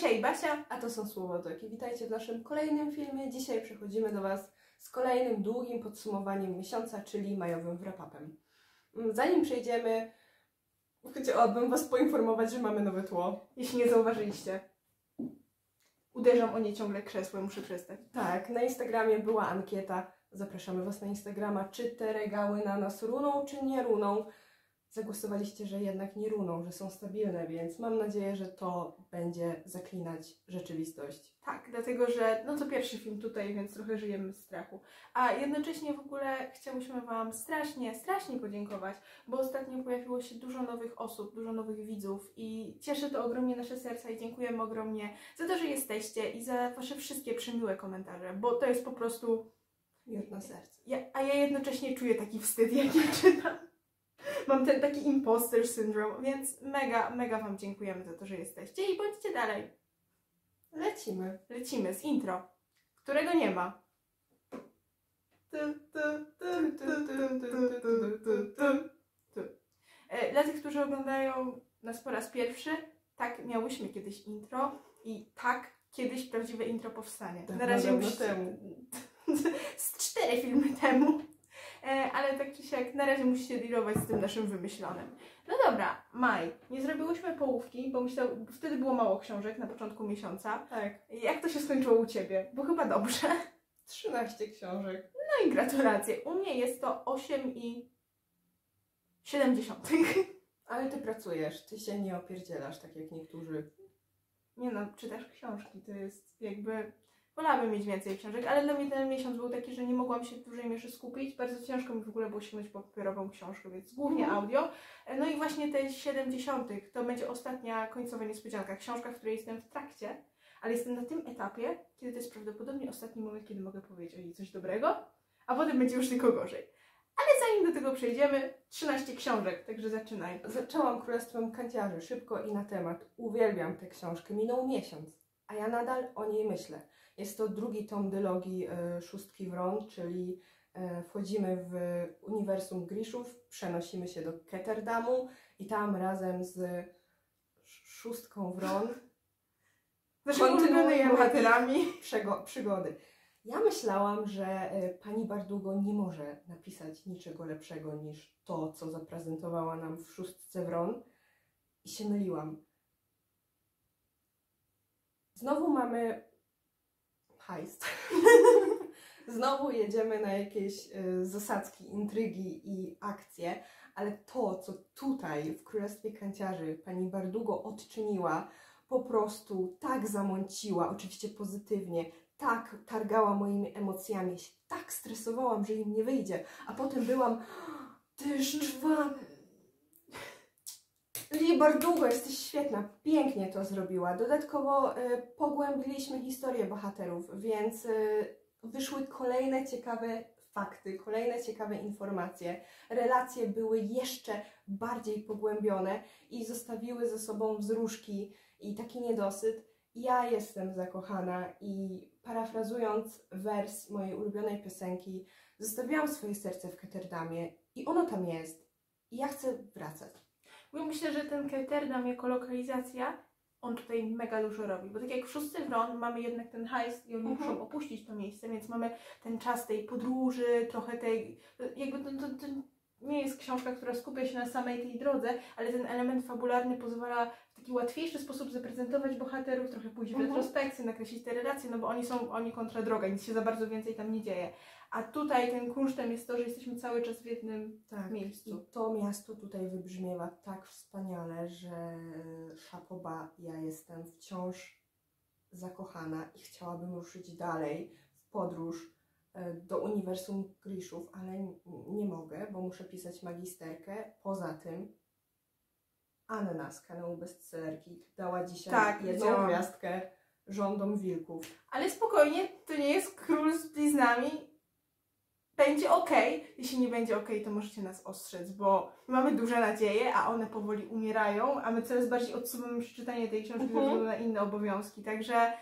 Zosia i Basia. A to są Słowotoki. Witajcie w naszym kolejnym filmie. Dzisiaj przechodzimy do Was z kolejnym długim podsumowaniem miesiąca, czyli majowym wrap-upem. Mm, Zanim przejdziemy, chciałabym Was poinformować, że mamy nowe tło. Jeśli nie zauważyliście. Uderzam o nie ciągle krzesłem, muszę przestać. Tak, na Instagramie była ankieta. Zapraszamy Was na Instagrama, czy te regały na nas runą, czy nie runą. Zagłosowaliście, że jednak nie runą, że są stabilne, więc mam nadzieję, że to będzie zaklinać rzeczywistość. Tak, dlatego że no to pierwszy film tutaj, więc trochę żyjemy w strachu. A jednocześnie w ogóle chciałyśmy Wam strasznie, strasznie podziękować, bo ostatnio pojawiło się dużo nowych osób, dużo nowych widzów i cieszy to ogromnie nasze serca i dziękujemy ogromnie za to, że jesteście i za Wasze wszystkie przymiłe komentarze, bo to jest po prostu... Na serce. Ja, a ja jednocześnie czuję taki wstyd, jak je czytam. Mam ten taki imposter syndrome, więc mega, mega Wam dziękujemy za to, że jesteście i bądźcie dalej. Lecimy. Lecimy z intro, którego nie ma. E, Dla tych, którzy oglądają nas po raz pierwszy, tak miałyśmy kiedyś intro i tak kiedyś prawdziwe intro powstanie. Dawno, dawno temu. z cztery filmy temu. E, Ale tak czy siak, na razie musicie dealować z tym naszym wymyślonym. No dobra, maj. Nie zrobiłyśmy połówki, bo myślał, wtedy było mało książek na początku miesiąca. Tak, Jak to się skończyło u Ciebie? Bo chyba dobrze. 13 książek. No i gratulacje. U mnie jest to 8 i 70. Ale Ty pracujesz, Ty się nie opierdzielasz, tak jak niektórzy. Nie no, czytasz książki, to jest jakby... Wolałabym mieć więcej książek, ale dla mnie ten miesiąc był taki, że nie mogłam się w dużej mierze skupić. Bardzo ciężko mi w ogóle było sięgnąć po papierową książkę, więc głównie Mhm. audio. No i właśnie te 70. to będzie ostatnia końcowa niespodzianka. Książka, w której jestem w trakcie, ale jestem na tym etapie, kiedy to jest prawdopodobnie ostatni moment, kiedy mogę powiedzieć o niej coś dobrego, a potem będzie już tylko gorzej. Ale zanim do tego przejdziemy, 13 książek, także zaczynaj. Zaczęłam Królestwem Kanciarzy, szybko i na temat. Uwielbiam tę książkę. Minął miesiąc, a ja nadal o niej myślę. Jest to drugi tom dylogii e, Szóstki Wron, czyli e, wchodzimy w uniwersum Griszów, przenosimy się do Ketterdamu i tam razem z sz- Szóstką Wron Naszymi Kontynuujemy bohaterami. przygody. Ja myślałam, że e, pani Bardugo nie może napisać niczego lepszego niż to, co zaprezentowała nam w Szóstce Wron i się myliłam. Znowu mamy Znowu jedziemy na jakieś e, zasadzki, intrygi i akcje, ale to, co tutaj w Królestwie Kanciarzy pani Bardugo odczyniła, po prostu tak zamąciła, oczywiście pozytywnie, tak targała moimi emocjami, się tak stresowałam, że im nie wyjdzie, a potem byłam ty szczwan. Li Bardugo, jesteś świetna, pięknie to zrobiła. Dodatkowo e, pogłębiliśmy historię bohaterów, więc e, wyszły kolejne ciekawe fakty, kolejne ciekawe informacje. Relacje były jeszcze bardziej pogłębione i zostawiły ze sobą wzruszki i taki niedosyt. Ja jestem zakochana i parafrazując wers mojej ulubionej piosenki, zostawiłam swoje serce w Ketterdamie i ono tam jest. I ja chcę wracać. Bo myślę, że ten Ketterdam jako lokalizacja, on tutaj mega dużo robi. Bo tak jak w Szóstce Wron mamy jednak ten hajs i oni Mhm. muszą opuścić to miejsce, więc mamy ten czas tej podróży, trochę tej... Jakby to, to, to nie jest książka, która skupia się na samej tej drodze, ale ten element fabularny pozwala w taki łatwiejszy sposób zaprezentować bohaterów, trochę pójść w Mhm. retrospekcję, nakreślić te relacje, no bo oni są, oni kontra droga, nic się za bardzo więcej tam nie dzieje. A tutaj ten kunsztem jest to, że jesteśmy cały czas w jednym Tak. miejscu. I to miasto tutaj wybrzmiewa tak wspaniale, że szapoba, ja jestem wciąż zakochana i chciałabym ruszyć dalej w podróż e, do Uniwersum Griszów, ale nie mogę, bo muszę pisać magisterkę. Poza tym Anna z kanału Bestsellerki dała dzisiaj Tak, jedną gwiazdkę rządom wilków. Ale spokojnie, to nie jest król z bliznami. Będzie ok. Jeśli nie będzie ok, to możecie nas ostrzec, bo mamy duże nadzieje, a one powoli umierają, a my coraz bardziej odsuwamy przeczytanie tej książki ze Mhm. względu na inne obowiązki. Także.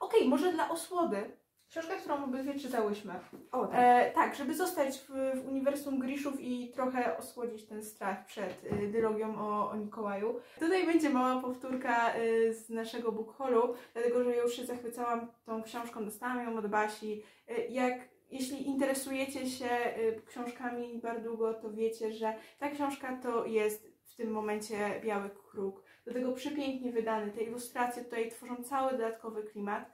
Okej, może dla osłody Książka, którą obydwie czytałyśmy. O, tak. E, tak, żeby zostać w, w uniwersum Griszów i trochę osłodzić ten strach przed y, dylogią o, o Mikołaju. Tutaj będzie mała powtórka y, z naszego book haulu, dlatego że ja już się zachwycałam tą książką, dostałam ją od Basi. Y, jak jeśli interesujecie się y, książkami Bardugo, to wiecie, że ta książka to jest w tym momencie Biały Kruk. Do tego przepięknie wydany, te ilustracje tutaj tworzą cały dodatkowy klimat.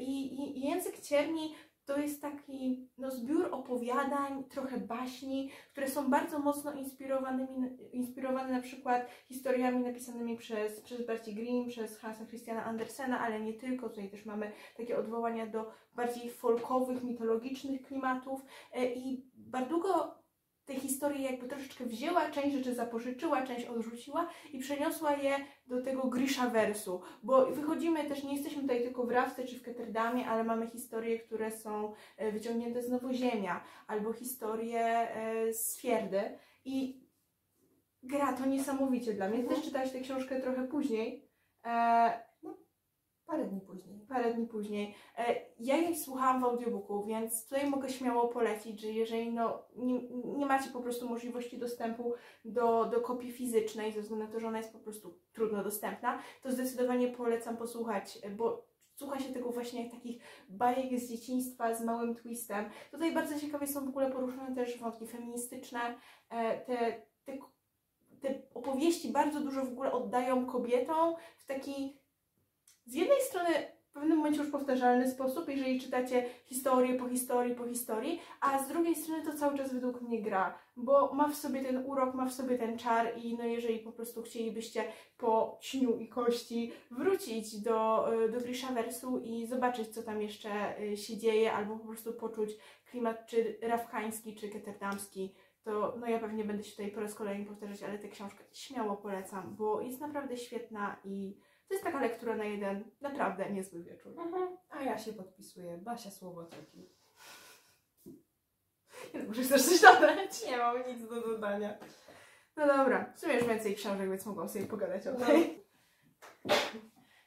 I, i, i język cierni to jest taki no, zbiór opowiadań, trochę baśni, które są bardzo mocno inspirowanymi, inspirowane na przykład historiami napisanymi przez, przez braci Grimm, przez Hansa Christiana Andersena, ale nie tylko. Tutaj też mamy takie odwołania do bardziej folkowych, mitologicznych klimatów E, i Bardugo te historie jakby troszeczkę wzięła, część rzeczy zapożyczyła, część odrzuciła i przeniosła je do tego Grishaversu, bo wychodzimy też, nie jesteśmy tutaj tylko w Rawce czy w Ketterdamie, ale mamy historie, które są e, wyciągnięte z Nowoziemia, albo historie e, z Fierdy i gra to niesamowicie dla mnie. Ty Mhm. też czytałaś tę książkę trochę później, e, Parę dni później. parę dni później. E, Ja jej słuchałam w audiobooku, więc tutaj mogę śmiało polecić, że jeżeli no, nie, nie macie po prostu możliwości dostępu do, do kopii fizycznej, ze względu na to, że ona jest po prostu trudno dostępna, to zdecydowanie polecam posłuchać, e, bo słucha się tego właśnie takich bajek z dzieciństwa z małym twistem. Tutaj bardzo ciekawie są w ogóle poruszone też wątki feministyczne, e, te, te, te opowieści bardzo dużo w ogóle oddają kobietom w taki z jednej strony w pewnym momencie już powtarzalny sposób, jeżeli czytacie historię po historii po historii, a z drugiej strony to cały czas według mnie gra, bo ma w sobie ten urok, ma w sobie ten czar i no jeżeli po prostu chcielibyście po śniu i kości wrócić do, y, do Grishaversu i zobaczyć, co tam jeszcze y, się dzieje, albo po prostu poczuć klimat czy rawkański, czy ketterdamski, to no ja pewnie będę się tutaj po raz kolejny powtarzać, ale tę książkę śmiało polecam, bo jest naprawdę świetna i to jest taka lektura na jeden naprawdę niezły wieczór. A ja się podpisuję. Basia Słowotoki. Nie wiem, może chcesz coś dodać? Nie mam nic do dodania. No dobra, w sumie już więcej książek, więc mogłam sobie pogadać o No. tej.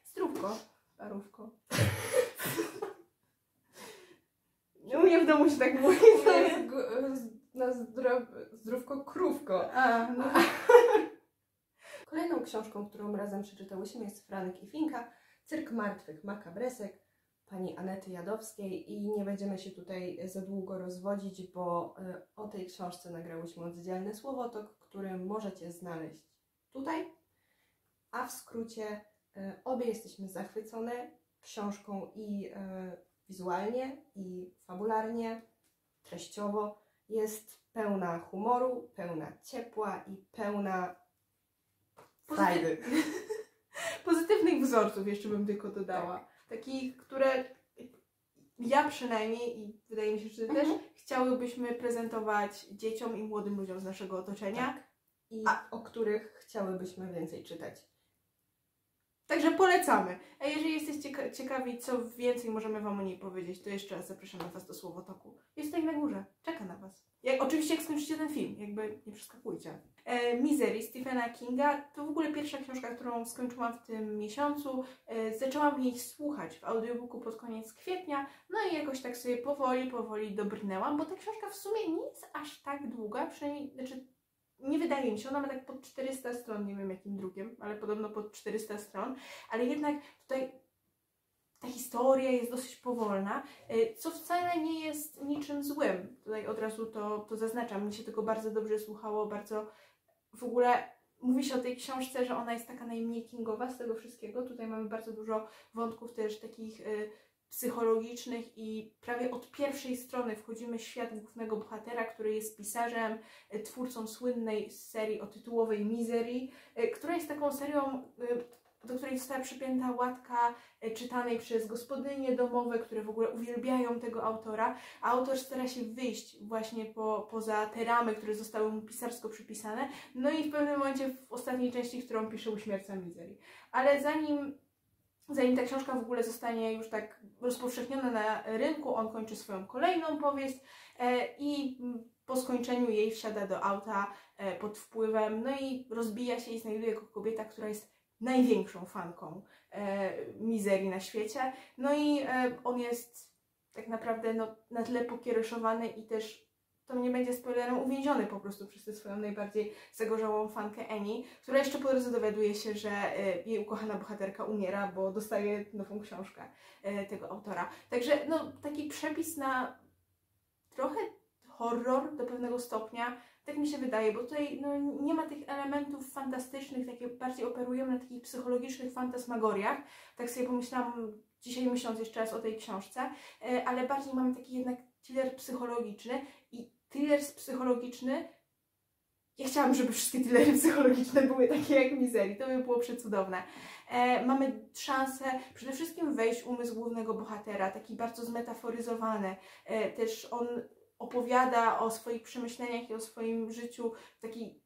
Zdrówko, parówko. U mnie w domu się tak mówi. To jest na zdrow, zdrówko krówko. A, no. Kolejną książką, którą razem przeczytałyśmy jest Franek i Finka, Cyrk Martwych Makabresek, pani Anety Jadowskiej i nie będziemy się tutaj za długo rozwodzić, bo e, o tej książce nagrałyśmy oddzielny słowotok, który możecie znaleźć tutaj. A w skrócie e, obie jesteśmy zachwycone książką i e, wizualnie, i fabularnie, treściowo. Jest pełna humoru, pełna ciepła i pełna frajdy. Pozytywnych wzorców jeszcze bym tylko dodała. Takich, które ja przynajmniej i wydaje mi się, że ty też Mhm. chciałybyśmy prezentować dzieciom i młodym ludziom z naszego otoczenia. I A- o których chciałybyśmy więcej czytać. Także polecamy. A jeżeli jesteście cieka- ciekawi, co więcej możemy Wam o niej powiedzieć, to jeszcze raz zapraszamy Was do Słowotoku. Jest tutaj na górze. Czeka na Was. Jak, oczywiście jak skończycie ten film, jakby nie przeskakujcie. E, Misery Stephena Kinga to w ogóle pierwsza książka, którą skończyłam w tym miesiącu. E, zaczęłam jej słuchać w audiobooku pod koniec kwietnia, no i jakoś tak sobie powoli, powoli dobrnęłam, bo ta książka w sumie jest aż tak długa, przynajmniej, znaczy nie wydaje mi się, ona ma tak pod 400 stron, nie wiem jakim drukiem, ale podobno pod 400 stron, ale jednak tutaj ta historia jest dosyć powolna, y, co wcale nie jest niczym złym. Tutaj od razu to, to zaznaczam, mi się tego bardzo dobrze słuchało, bardzo w ogóle mówi się o tej książce, że ona jest taka najmniej kingowa z tego wszystkiego. Tutaj mamy bardzo dużo wątków też takich y, psychologicznych i prawie od pierwszej strony wchodzimy w świat głównego bohatera, który jest pisarzem, y, twórcą słynnej serii o tytułowej Misery, y, która jest taką serią, y, do której została przypięta łatka czytanej przez gospodynie domowe, które w ogóle uwielbiają tego autora, a autor stara się wyjść właśnie po, poza te ramy, które zostały mu pisarsko przypisane, no i w pewnym momencie w ostatniej części, którą pisze uśmierca Misery. Ale zanim zanim ta książka w ogóle zostanie już tak rozpowszechniona na rynku, on kończy swoją kolejną powieść e, i po skończeniu jej wsiada do auta e, pod wpływem, no i rozbija się i znajduje jako kobieta, która jest największą fanką e, mizerii na świecie. No i on jest tak naprawdę no, na tle pokiereszowany i też to nie będzie spoilerem, uwięziony po prostu przez tę swoją najbardziej zagorzałą fankę Eni, która jeszcze po drodze dowiaduje się, że e, jej ukochana bohaterka umiera, bo dostaje nową książkę e, tego autora. Także no, taki przepis na trochę horror do pewnego stopnia, tak mi się wydaje, bo tutaj no, nie ma tych elementów fantastycznych, takie bardziej operujemy na takich psychologicznych fantasmagoriach. Tak sobie pomyślałam dzisiaj myśląc jeszcze raz o tej książce, e, ale bardziej mamy taki jednak thriller psychologiczny i thriller psychologiczny ja chciałam, żeby wszystkie thrillery psychologiczne były takie jak Misery. To by było przecudowne. E, mamy szansę przede wszystkim wejść w umysł głównego bohatera, taki bardzo zmetaforyzowany. E, też on opowiada o swoich przemyśleniach i o swoim życiu w taki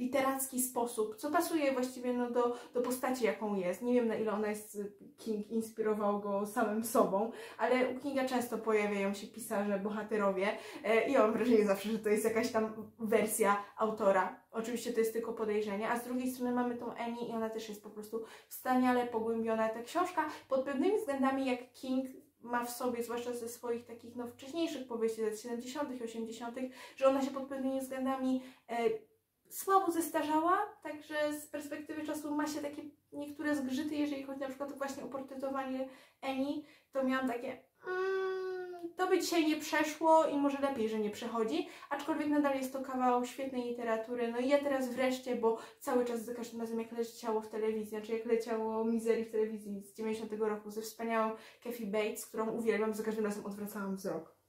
literacki sposób, co pasuje właściwie no, do, do postaci, jaką jest. Nie wiem, na ile ona jest, King inspirował go samym sobą, ale u Kinga często pojawiają się pisarze, bohaterowie e, i mam wrażenie zawsze, że to jest jakaś tam wersja autora. Oczywiście to jest tylko podejrzenie, a z drugiej strony mamy tą Eni i ona też jest po prostu wspaniale pogłębiona. Ta książka pod pewnymi względami, jak King ma w sobie, zwłaszcza ze swoich takich no, wcześniejszych powieści, lat 70., 80., że ona się pod pewnymi względami e, słabo zestarzała, także z perspektywy czasu ma się takie niektóre zgrzyty, jeżeli chodzi na przykład właśnie o portretowanie Eni, to miałam takie mm, to by dzisiaj nie przeszło i może lepiej, że nie przechodzi, aczkolwiek nadal jest to kawał świetnej literatury. No i ja teraz wreszcie, bo cały czas za każdym razem jak leciało w telewizji, znaczy jak leciało Misery w telewizji z 90 roku ze wspaniałą Kathy Bates, którą uwielbiam, za każdym razem odwracałam wzrok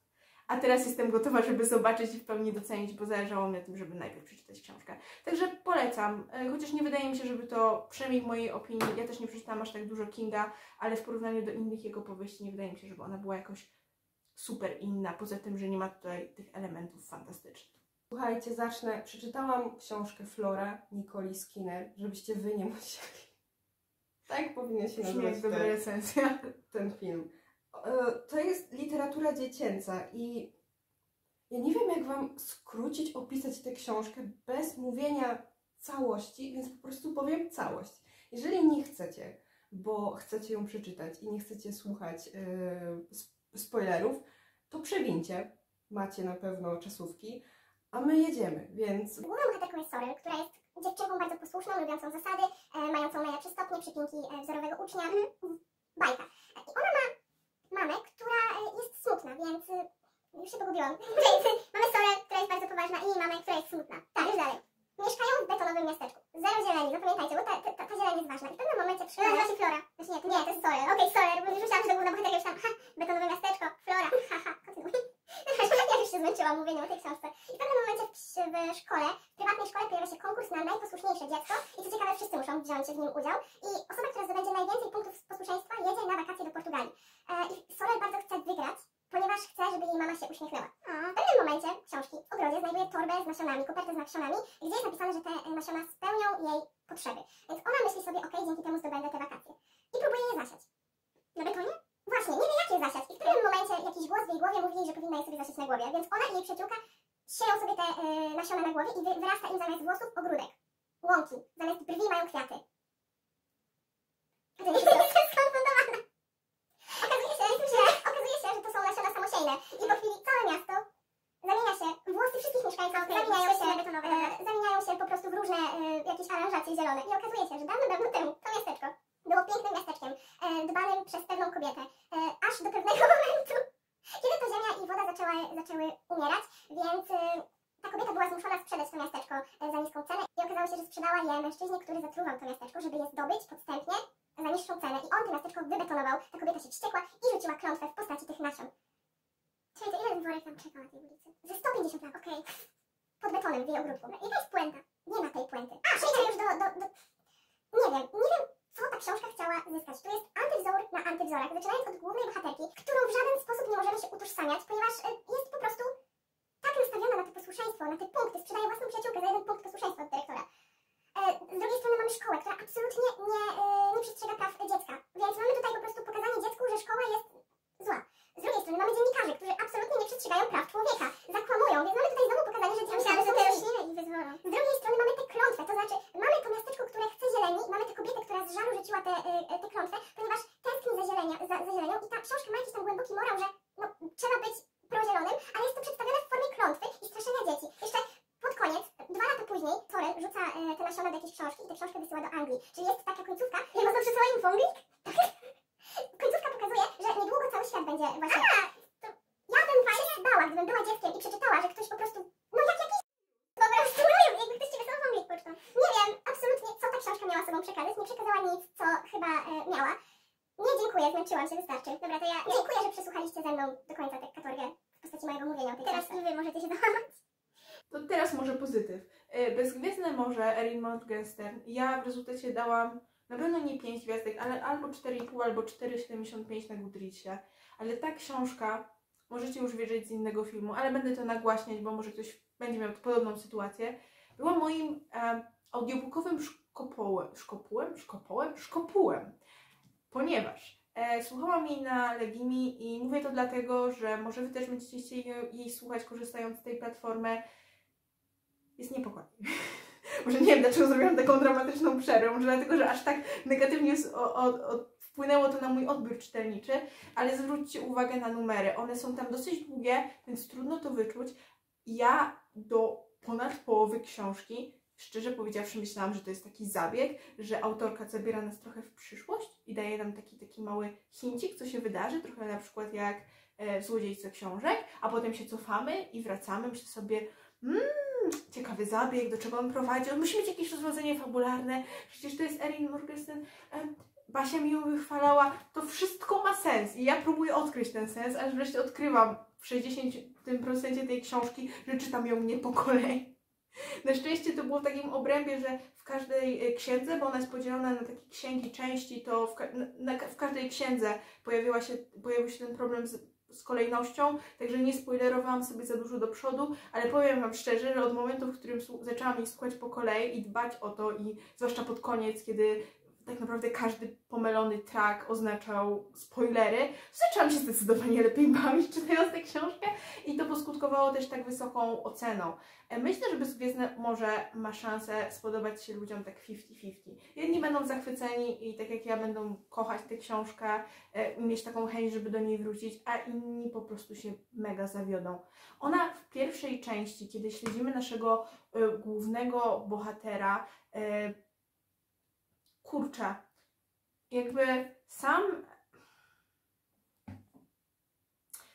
a teraz jestem gotowa, żeby zobaczyć i w pełni docenić, bo zależało mi na tym, żeby najpierw przeczytać książkę. Także polecam, e, chociaż nie wydaje mi się, żeby to, przynajmniej w mojej opinii, ja też nie przeczytałam aż tak dużo Kinga, ale w porównaniu do innych jego powieści nie wydaje mi się, żeby ona była jakoś super inna, poza tym, że nie ma tutaj tych elementów fantastycznych. Słuchajcie, zacznę. Przeczytałam książkę Flora Nicoli Skinner, żebyście wy nie musieli. Tak powinien się nazywać ten, ten film. E, To jest literatura dziecięca i ja nie wiem, jak Wam skrócić, opisać tę książkę bez mówienia całości, więc po prostu powiem całość. Jeżeli nie chcecie, bo chcecie ją przeczytać i nie chcecie słuchać sp- spoilerów, to przewincie. Macie na pewno czasówki, a my jedziemy, więc Główną bohaterką jest Sorel, która jest dziewczynką bardzo posłuszną, lubiącą zasady, e, mającą najlepsze stopnie, przypinki e, wzorowego ucznia. Mm, Bajka. I ona ma mamę, która e, jest smutna, więc... e, Już się pogubiłam. Więc mamy Sorel, która jest bardzo poważna i mamę, która jest smutna. Tak, już dalej. Mieszkają w betonowym miasteczku. Zero zieleni, zapamiętajcie, bo ta, ta, ta, zieleń jest ważna. I w pewnym momencie przychodzi... Nazywa się Flora. Znaczy nie, to nie, to jest Sorel. Okej, Sorel, bo już myślałam, że to główna bohaterka, już tam, ha, betonowe miasteczko, Flora, ha, ha, kontynuuj. Się zmęczyłam mówieniem o tej książce. I w pewnym momencie w, w szkole, w prywatnej szkole pojawia się konkurs na najposłuszniejsze dziecko i co ciekawe wszyscy muszą wziąć w nim udział i osoba, która zdobędzie najwięcej punktów posłuszeństwa jedzie na wakacje do Portugalii. E, I Sorel bardzo chce wygrać, ponieważ chce, żeby jej mama się uśmiechnęła. W pewnym momencie książki w ogrodzie znajduje torbę z nasionami, kopertę z nasionami, gdzie jest napisane, że te nasiona spełnią jej potrzeby. Więc ona myśli sobie, okej, dzięki temu zdobędę te wakacje. I próbuje je zasiać. Na betonie? Właśnie, nie wie jak je zasiać. I w pewnym momencie jakiś głos w jej głowie mówi jej, że powinna je sobie zasiać na głowie. Więc ona i jej przyjaciółka sieją sobie te e, nasiona na głowie i wy, wyrasta im zamiast włosów ogródek. Łąki. Zamiast brwi mają kwiaty. To nie jest skonfundowane. Okazuje się, że, okazuje się, że to są nasiona samosiejne. I po chwili całe miasto zamienia się, włosy wszystkich mieszkańców zamieniają się, e, zamieniają się po prostu w różne e, jakieś aranżacje zielone. I okazuje się, że dawno, dawno temu to miasteczko było pięknym miasteczkiem, e, dbanym przez pewną kobietę, e, aż do pewnego momentu, kiedy to ziemia i woda zaczęła, zaczęły umierać, więc e, ta kobieta była zmuszona sprzedać to miasteczko e, za niską cenę i okazało się, że sprzedała je zatruwał to miasteczko, żeby je zdobyć podstępnie za niższą cenę i on to miasteczko wybetonował, ta kobieta się wściekła i rzuciła klątwę w postaci tych nasion. Czyli to ile worek tam czekał na tej ulicy? Ze 150 lat, okej. Pod betonem w jej ogródku. Jaka jest puenta? Nie ma tej puenty. A, przejdźmy już do, do, do... Nie wiem, nie wiem, co ta książka chciała zyskać. Tu jest antywzór na antywzorach, zaczynając od głównej bohaterki, którą w żaden sposób nie możemy się utożsamiać, ponieważ e, jest po prostu tak nastawiona na to posłuszeństwo, na te punkty, sprzedaje własną przyjaciółkę za jeden punkt posłuszeństwa od dyrektora. E, z drugiej strony mamy szkołę, która absolutnie nie, e, nie przestrzega praw dziecka, więc mamy tutaj po prostu pokazanie dziecku, że szkoła jest zła. Z drugiej strony mamy dziennikarzy, którzy absolutnie nie przestrzegają praw człowieka, zakłamują, więc mamy tutaj znowu pokazanie, że dziennikarze są rośliny i wyzwolą. Z drugiej strony mamy tę klątwę, to znaczy mamy to miasteczko, które chce zieleni, mamy tę kobietę, która z żalu rzuciła tę e, tę klątwę, ponieważ ten wszystkim zazielenia, za, zazielenią i ta książka ma jakiś tam głęboki morał, że no, trzeba być prozielonym, ale jest to przedstawione w formie klątwy i straszenia dzieci. Jeszcze pod koniec, dwa lata później, Torel rzuca e, te nasiona do jakiejś książki i tę książkę wysyła do Anglii. Czyli jest taka końcówka, jak można przysłać im fonglik? końcówka pokazuje, że niedługo cały świat będzie właśnie... A, to ja bym się bała, gdybym była dzieckiem i przeczytała, że ktoś po prostu, no jak jakiś po prostu, no jakby ktoś ci wysłał fonglik pocztą. Nie wiem absolutnie, co ta książka miała sobą przekazać, nie przekazała nic, co chyba e, miała. Nie, dziękuję, zmęczyłam się, wystarczy. Dobra, to ja dziękuję, że przesłuchaliście ze mną do końca tę katorgę w postaci mojego mówienia o tej Teraz i wy możecie się załamać. To teraz może pozytyw. E, Bezgwiezdne Morze Erin Morgenstern. Ja w rezultacie dałam na pewno nie 5 gwiazdek, ale albo 4,5, albo 4,75 na Goodreadsie. Ale ta książka, możecie już wiedzieć z innego filmu, ale będę to nagłaśniać, bo może ktoś będzie miał podobną sytuację. Była moim e, audiobookowym szkopołem, szkopułem, szkopołem, szkopułem. Ponieważ e, słuchałam jej na Legimi i mówię to dlatego, że może Wy też będziecie jej słuchać, korzystając z tej platformy. Jest niepokojnie. może nie wiem, dlaczego zrobiłam taką dramatyczną przerwę, może dlatego, że aż tak negatywnie wpłynęło to na mój odbiór czytelniczy, ale zwróćcie uwagę na numery. One są tam dosyć długie, więc trudno to wyczuć. Ja do ponad połowy książki, szczerze powiedziawszy, myślałam, że to jest taki zabieg, że autorka zabiera nas trochę w przyszłość i daje nam taki, taki mały hincik, co się wydarzy, trochę na przykład jak e, w Złodziejce Książek, a potem się cofamy i wracamy, myślę sobie, mmm, ciekawy zabieg, do czego on prowadzi, on musi mieć jakieś rozwiązanie fabularne, przecież to jest Erin Morgenstern, em, Basia mi ją wychwalała, to wszystko ma sens. I ja próbuję odkryć ten sens, aż wreszcie odkrywam w 60% tej książki, że czytam ją nie po kolei. Na szczęście to było w takim obrębie, że w każdej e, księdze, bo ona jest podzielona na takie księgi, części, to w, ka- na, w każdej księdze pojawiła się, pojawił się ten problem z, z kolejnością, także nie spoilerowałam sobie za dużo do przodu, ale powiem Wam szczerze, że od momentu, w którym zaczęłam jej słuchać po kolei i dbać o to i zwłaszcza pod koniec, kiedy tak naprawdę każdy pomylony track oznaczał spoilery, zaczęłam się zdecydowanie lepiej bawić czytając tę książkę i to poskutkowało też tak wysoką oceną. E, Myślę, że Bezgwiezdne Morze ma szansę spodobać się ludziom tak 50-50. Jedni będą zachwyceni i tak jak ja będą kochać tę książkę e, mieć taką chęć, żeby do niej wrócić, a inni po prostu się mega zawiodą. Ona w pierwszej części, kiedy śledzimy naszego e, głównego bohatera, kurczę, jakby sam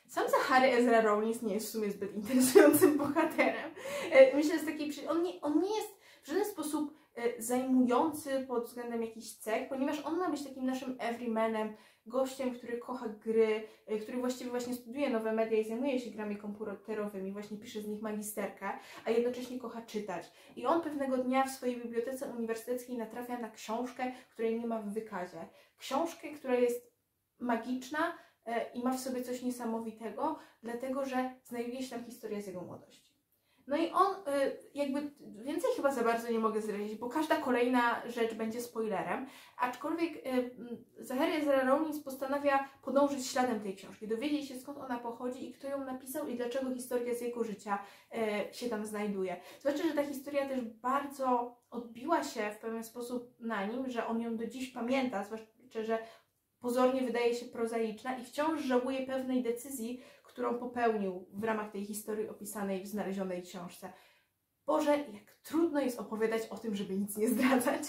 sam Zachary Ezra Rollins nie jest w sumie zbyt interesującym bohaterem. E, Myślę, że z takiej, on nie, on nie jest w żaden sposób e, zajmujący pod względem jakichś cech, ponieważ on ma być takim naszym everymanem, gościem, który kocha gry, e, który właściwie właśnie studiuje nowe media i zajmuje się grami komputerowymi, właśnie pisze z nich magisterkę, a jednocześnie kocha czytać. I on pewnego dnia w swojej bibliotece uniwersyteckiej natrafia na książkę, której nie ma w wykazie. Książkę, która jest magiczna e, i ma w sobie coś niesamowitego, dlatego że znajduje się tam historia z jego młodości. No i on, e, jakby więcej chyba za bardzo nie mogę zdradzić, bo każda kolejna rzecz będzie spoilerem, aczkolwiek e, m, Zachary Ezra Rollins postanawia podążyć śladem tej książki, dowiedzieć się skąd ona pochodzi i kto ją napisał i dlaczego historia z jego życia e, się tam znajduje. Zwłaszcza, że ta historia też bardzo odbiła się w pewien sposób na nim, że on ją do dziś pamięta, zwłaszcza, że pozornie wydaje się prozaiczna i wciąż żałuje pewnej decyzji, którą popełnił w ramach tej historii opisanej w znalezionej książce. Boże, jak trudno jest opowiadać o tym, żeby nic nie zdradzać.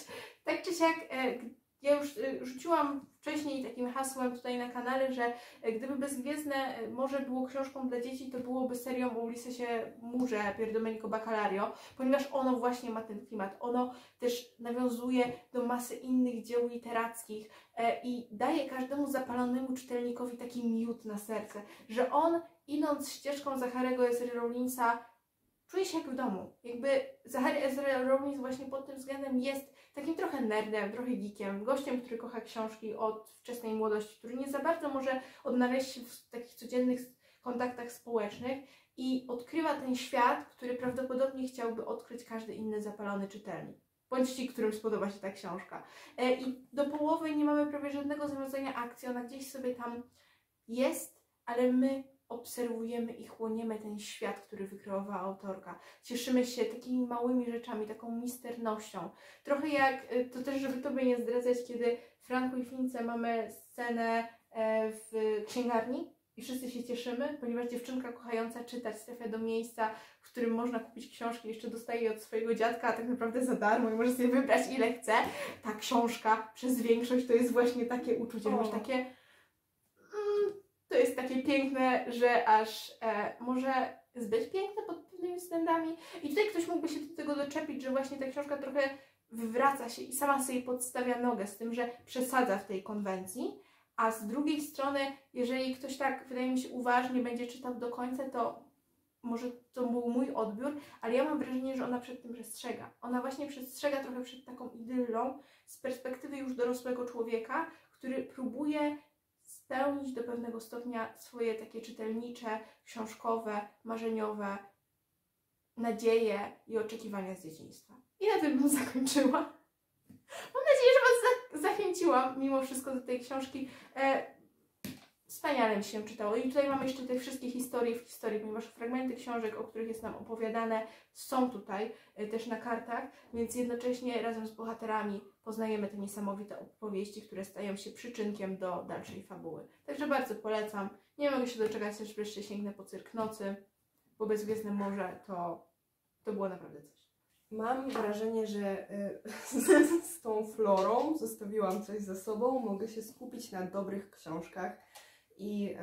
Tak czy siak, e, ja już e, rzuciłam wcześniej takim hasłem tutaj na kanale, że e, gdyby Bezgwiezdne e, Morze było książką dla dzieci, to byłoby serią o Ulisesie Murze Pier Domenico Bacalario, ponieważ ono właśnie ma ten klimat. Ono też nawiązuje do masy innych dzieł literackich e, i daje każdemu zapalonemu czytelnikowi taki miód na serce, że on idąc ścieżką Zacharego Ezra Rollinsa czuje się jak w domu. Jakby Zachary Ezra Rollins właśnie pod tym względem jest takim trochę nerdem, trochę geekiem, gościem, który kocha książki od wczesnej młodości, który nie za bardzo może odnaleźć się w takich codziennych kontaktach społecznych i odkrywa ten świat, który prawdopodobnie chciałby odkryć każdy inny zapalony czytelnik. Bądź ci, którym spodoba się ta książka. E, I do połowy nie mamy prawie żadnego zawiązania akcji, ona gdzieś sobie tam jest, ale my obserwujemy i chłoniemy ten świat, który wykreowała autorka. Cieszymy się takimi małymi rzeczami, taką misternością. Trochę jak, y, to też żeby Tobie nie zdradzać, kiedy Franku i Fince mamy scenę e, w księgarni i wszyscy się cieszymy, ponieważ dziewczynka kochająca czytać trafia do miejsca, w którym można kupić książki, jeszcze dostaje je od swojego dziadka, a tak naprawdę za darmo i może sobie wybrać ile chce. Ta książka przez większość to jest właśnie takie uczucie, masz takie jest takie piękne, że aż e, może zbyt piękne pod pewnymi względami. I tutaj ktoś mógłby się do tego doczepić, że właśnie ta książka trochę wywraca się i sama sobie podstawia nogę z tym, że przesadza w tej konwencji. A z drugiej strony, jeżeli ktoś tak, wydaje mi się, uważnie będzie czytał do końca, to może to był mój odbiór, ale ja mam wrażenie, że ona przed tym przestrzega. Ona właśnie przestrzega trochę przed taką idyllą z perspektywy już dorosłego człowieka, który próbuje spełnić do pewnego stopnia swoje takie czytelnicze, książkowe, marzeniowe nadzieje i oczekiwania z dzieciństwa. I na tym bym zakończyła. Mam nadzieję, że Was za- zachęciłam mimo wszystko do tej książki. E, wspaniale mi się czytało. I tutaj mamy jeszcze te wszystkie historie w historii, ponieważ fragmenty książek, o których jest nam opowiadane, są tutaj e, też na kartach, więc jednocześnie razem z bohaterami poznajemy te niesamowite opowieści, które stają się przyczynkiem do dalszej fabuły. Także bardzo polecam. Nie mogę się doczekać, aż wreszcie sięgnę po cyrk nocy, bo Bezgwiezdne Morze to, to było naprawdę coś. Mam wrażenie, że z, z tą florą zostawiłam coś za sobą. Mogę się skupić na dobrych książkach. I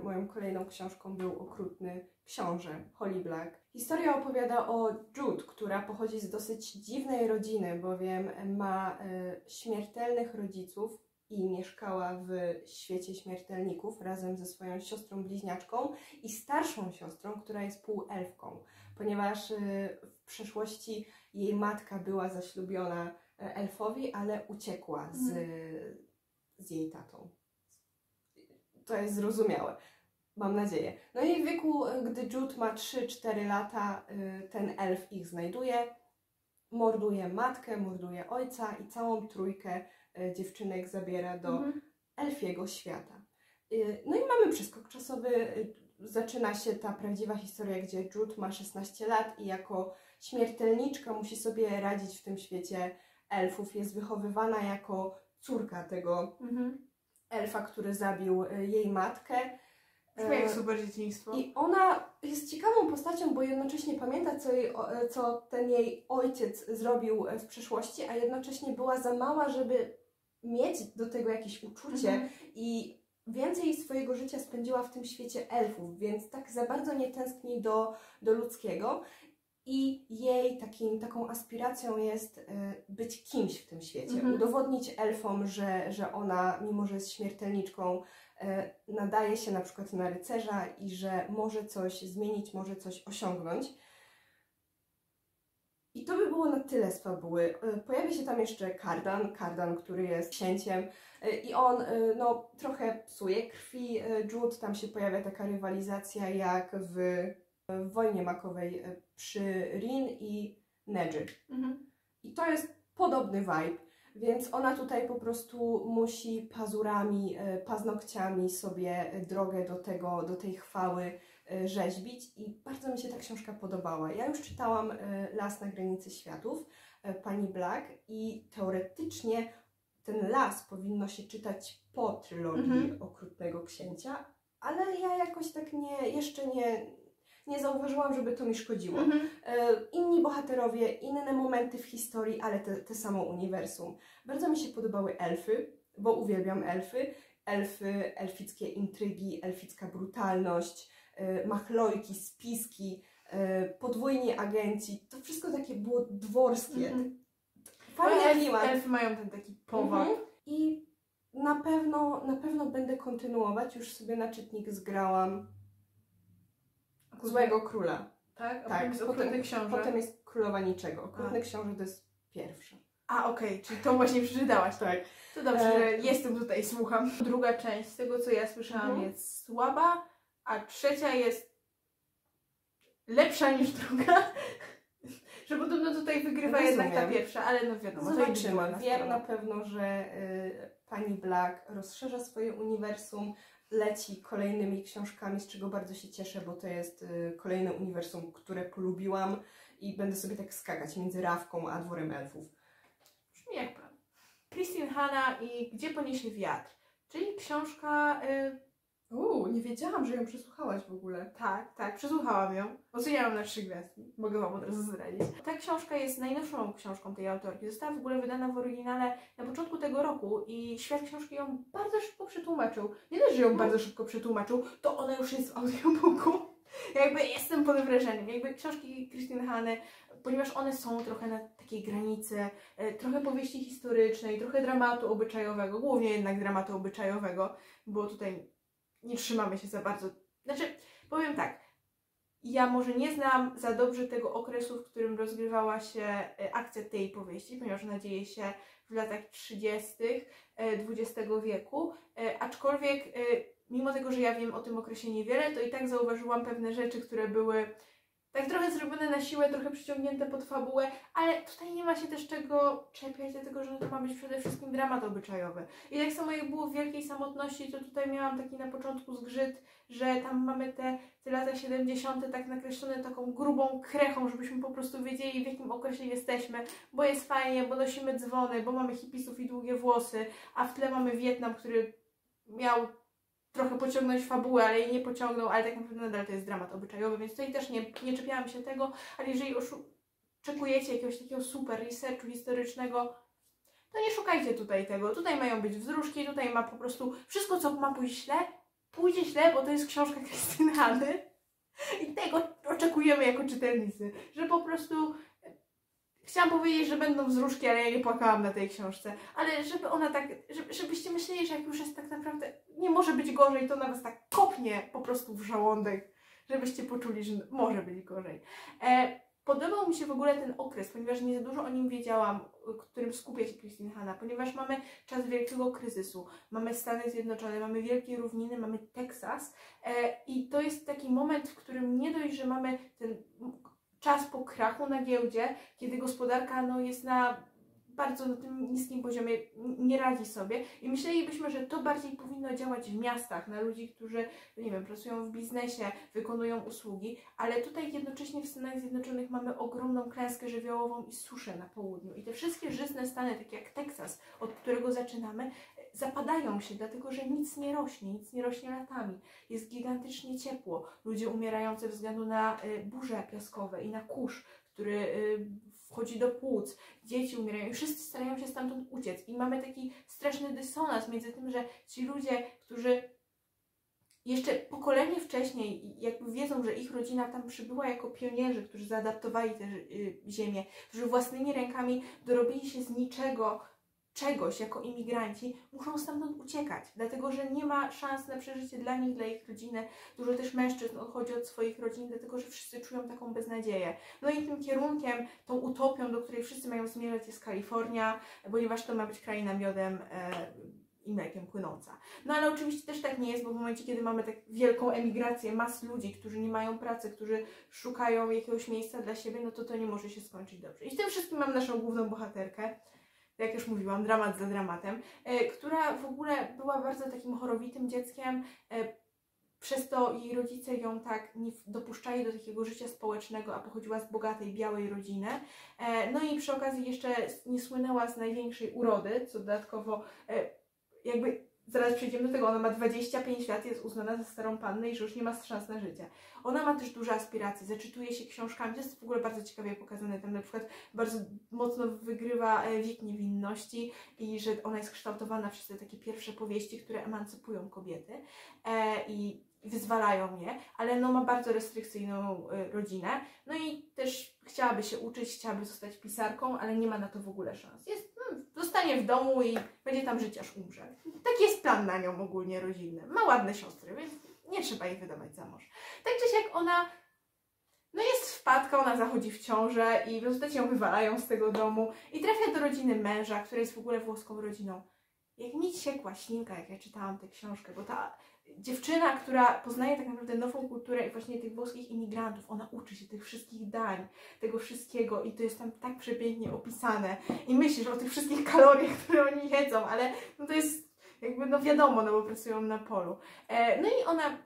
y, moją kolejną książką był okrutny książę Holly Black. Historia opowiada o Jude, która pochodzi z dosyć dziwnej rodziny, bowiem ma y, śmiertelnych rodziców i mieszkała w świecie śmiertelników razem ze swoją siostrą bliźniaczką i starszą siostrą, która jest półelfką ponieważ y, w przeszłości jej matka była zaślubiona e, elfowi, ale uciekła z, z jej tatą. To jest zrozumiałe. Mam nadzieję. No i w wieku, y, gdy Jude ma 3-4 lata, y, ten elf ich znajduje, morduje matkę, morduje ojca i całą trójkę y, dziewczynek zabiera do Mhm. elfiego świata. No i mamy przeskok czasowy. Zaczyna się ta prawdziwa historia, gdzie Jude ma 16 lat i jako śmiertelniczka musi sobie radzić w tym świecie elfów. Jest wychowywana jako córka tego Mhm. Elfa, który zabił y, jej matkę. Brzmi jak E, super dzieciństwo. I ona jest ciekawą postacią, bo jednocześnie pamięta, co, jej, o- co ten jej ojciec zrobił e, w przeszłości, a jednocześnie była za mała, żeby mieć do tego jakieś uczucie Mhm. i więcej swojego życia spędziła w tym świecie elfów, więc tak za bardzo nie tęskni do, do ludzkiego. I jej takim, taką aspiracją jest e, być kimś w tym świecie. Mhm. Udowodnić elfom, że, że ona, mimo że jest śmiertelniczką, e, nadaje się na przykład na rycerza i że może coś zmienić, może coś osiągnąć. I to by było na tyle z fabuły. E, Pojawia się tam jeszcze Kardan, Kardan, który jest księciem i on no, trochę psuje krwi Jude. Tam się pojawia taka rywalizacja jak w, w Wojnie Makowej e, przy Rin i Nedży. Mhm. I to jest podobny vibe, więc ona tutaj po prostu musi pazurami, e, paznokciami sobie drogę do, tego, do tej chwały e, rzeźbić i bardzo mi się ta książka podobała. Ja już czytałam Las na granicy światów pani Black i teoretycznie ten las powinno się czytać po trylogii Mhm. Okrutnego Księcia, ale ja jakoś tak nie, jeszcze nie, nie zauważyłam, żeby to mi szkodziło. Mhm. E, inni bohaterowie, inne momenty w historii, ale te, te samo uniwersum. Bardzo mi się podobały elfy, bo uwielbiam elfy. Elfy, elfickie intrygi, elficka brutalność, e, machlojki, spiski, e, podwójni agenci. To wszystko takie było dworskie. Mhm. Fajny Elf- klimat. Elfy mają ten taki powag. Mhm. I na pewno, na pewno będę kontynuować. Już sobie na czytnik zgrałam Złego Króla. Tak? A Tak, potem książę. Potem jest Królowa Niczego. Okrutny Książę to jest pierwsza. A, okej, czyli to właśnie przeczytałaś. Tak. To dobrze, E, że jestem tutaj, słucham. Druga część, z tego co ja słyszałam, Mhm. jest słaba, a trzecia jest lepsza niż druga. że podobno tutaj wygrywa jednak ta pierwsza, ale no wiadomo, Zobaczymy. Wiem na pewno, że y, pani Black rozszerza swoje uniwersum, leci kolejnymi książkami, z czego bardzo się cieszę, bo to jest y, kolejne uniwersum, które polubiłam i będę sobie tak skakać między Rawką a Dworem Elfów. Brzmi jak plan. Christine Hanna i Gdzie poniesie wiatr, czyli książka... Y, Uuu, nie wiedziałam, że ją przesłuchałaś w ogóle. tak, tak, przesłuchałam ją. Oceniałam na trzy gwiazdki. Mogę Wam od razu zdradzić. Ta książka jest najnowszą książką tej autorki. Została w ogóle wydana w oryginale na początku tego roku i świat książki ją bardzo szybko przetłumaczył. Nie dość, że ją bardzo szybko przetłumaczył, to ona już jest w audiobooku. Jakby jestem pod wrażeniem. Jakby książki Christine Hanny, ponieważ one są trochę na takiej granicy, e, trochę powieści historycznej, trochę dramatu obyczajowego, głównie jednak dramatu obyczajowego, bo tutaj nie trzymamy się za bardzo. Znaczy, powiem tak, ja może nie znam za dobrze tego okresu, w którym rozgrywała się e, akcja tej powieści, ponieważ ona dzieje się w latach 30. XX wieku, e, aczkolwiek e, mimo tego, że ja wiem o tym okresie niewiele, to i tak zauważyłam pewne rzeczy, które były tak trochę zrobione na siłę, trochę przyciągnięte pod fabułę, ale tutaj nie ma się też czego czepiać, dlatego że no to ma być przede wszystkim dramat obyczajowy. I tak samo jak było w Wielkiej Samotności, to tutaj miałam taki na początku zgrzyt, że tam mamy te, te lata 70. tak nakreślone taką grubą krechą, żebyśmy po prostu wiedzieli w jakim okresie jesteśmy, bo jest fajnie, bo nosimy dzwony, bo mamy hipisów i długie włosy, a w tle mamy Wietnam, który miał trochę pociągnąć fabułę, ale jej nie pociągnął, ale tak naprawdę nadal to jest dramat obyczajowy, więc tutaj też nie, nie czepiałam się tego, ale jeżeli oczekujecie jakiegoś takiego super researchu historycznego, to nie szukajcie tutaj tego. Tutaj mają być wzruszki, tutaj ma po prostu wszystko, co ma pójść źle, pójdzie źle, bo to jest książka Krystyny Hany. I tego oczekujemy jako czytelnicy, że po prostu Chciałam powiedzieć, że będą wzruszki, ale ja nie płakałam na tej książce. Ale żeby ona tak, żeby, żebyście myśleli, że jak już jest tak naprawdę, nie może być gorzej, to na was tak kopnie po prostu w żołądek, żebyście poczuli, że może być gorzej. E, podobał mi się w ogóle ten okres, ponieważ nie za dużo o nim wiedziałam, którym skupia się Christine Hanna, ponieważ mamy czas wielkiego kryzysu, mamy Stany Zjednoczone, mamy wielkie równiny, mamy Teksas e, i to jest taki moment, w którym nie dość, że mamy ten czas po krachu na giełdzie, kiedy gospodarka no, jest na bardzo na tym niskim poziomie, nie radzi sobie. I myślelibyśmy, że to bardziej powinno działać w miastach, na ludzi, którzy, nie wiem, pracują w biznesie, wykonują usługi, ale tutaj jednocześnie w Stanach Zjednoczonych mamy ogromną klęskę żywiołową i suszę na południu. I te wszystkie żyzne stany, takie jak Teksas, od którego zaczynamy, zapadają się, dlatego że nic nie rośnie, nic nie rośnie latami. Jest gigantycznie ciepło. Ludzie umierają ze względu na y, burze piaskowe i na kurz, który y, wchodzi do płuc. Dzieci umierają i wszyscy starają się stamtąd uciec. I mamy taki straszny dysonans między tym, że ci ludzie, którzy jeszcze pokolenie wcześniej jakby wiedzą, że ich rodzina tam przybyła jako pionierzy, którzy zaadaptowali tę y, ziemię, którzy własnymi rękami dorobili się z niczego czegoś jako imigranci, muszą stamtąd uciekać, dlatego że nie ma szans na przeżycie dla nich, dla ich rodziny. Dużo też mężczyzn odchodzi od swoich rodzin, dlatego że wszyscy czują taką beznadzieję. No i tym kierunkiem, tą utopią, do której wszyscy mają zmierzać jest Kalifornia, ponieważ to ma być kraina miodem e, i mlekiem płynąca. No ale oczywiście też tak nie jest, bo w momencie, kiedy mamy tak wielką emigrację mas ludzi, którzy nie mają pracy, którzy szukają jakiegoś miejsca dla siebie, no to to nie może się skończyć dobrze. I w tym wszystkim mam naszą główną bohaterkę, jak już mówiłam, dramat za dramatem, e, która w ogóle była bardzo takim chorowitym dzieckiem. E, przez to jej rodzice ją tak nie dopuszczali do takiego życia społecznego, a pochodziła z bogatej, białej rodziny. E, no i przy okazji jeszcze nie słynęła z największej urody, co dodatkowo jakby zaraz przejdziemy do tego, ona ma 25 lat, jest uznana za starą pannę i że już nie ma szans na życie. Ona ma też duże aspiracje, zaczytuje się książkami, to jest w ogóle bardzo ciekawie pokazane, tam na przykład bardzo mocno wygrywa e, wiek niewinności i że ona jest kształtowana przez te takie pierwsze powieści, które emancypują kobiety. E, i wyzwalają je, ale no ma bardzo restrykcyjną e, rodzinę, no i też chciałaby się uczyć, chciałaby zostać pisarką, ale nie ma na to w ogóle szans. Jest, no, zostanie w domu i będzie tam żyć aż umrze. Taki jest plan na nią ogólnie rodzinny. Ma ładne siostry, więc nie trzeba jej wydawać za mąż. Tak czy ona no jest wpadka, ona zachodzi w ciążę i w rezultacie ją wywalają z tego domu i trafia do rodziny męża, która jest w ogóle włoską rodziną. Jak nic siekła ślinka, jak ja czytałam tę książkę, bo ta dziewczyna, która poznaje tak naprawdę nową kulturę i właśnie tych włoskich imigrantów, ona uczy się tych wszystkich dań, tego wszystkiego i to jest tam tak przepięknie opisane i myślisz o tych wszystkich kaloriach, które oni jedzą, ale no to jest jakby no wiadomo, no bo pracują na polu. E, no i ona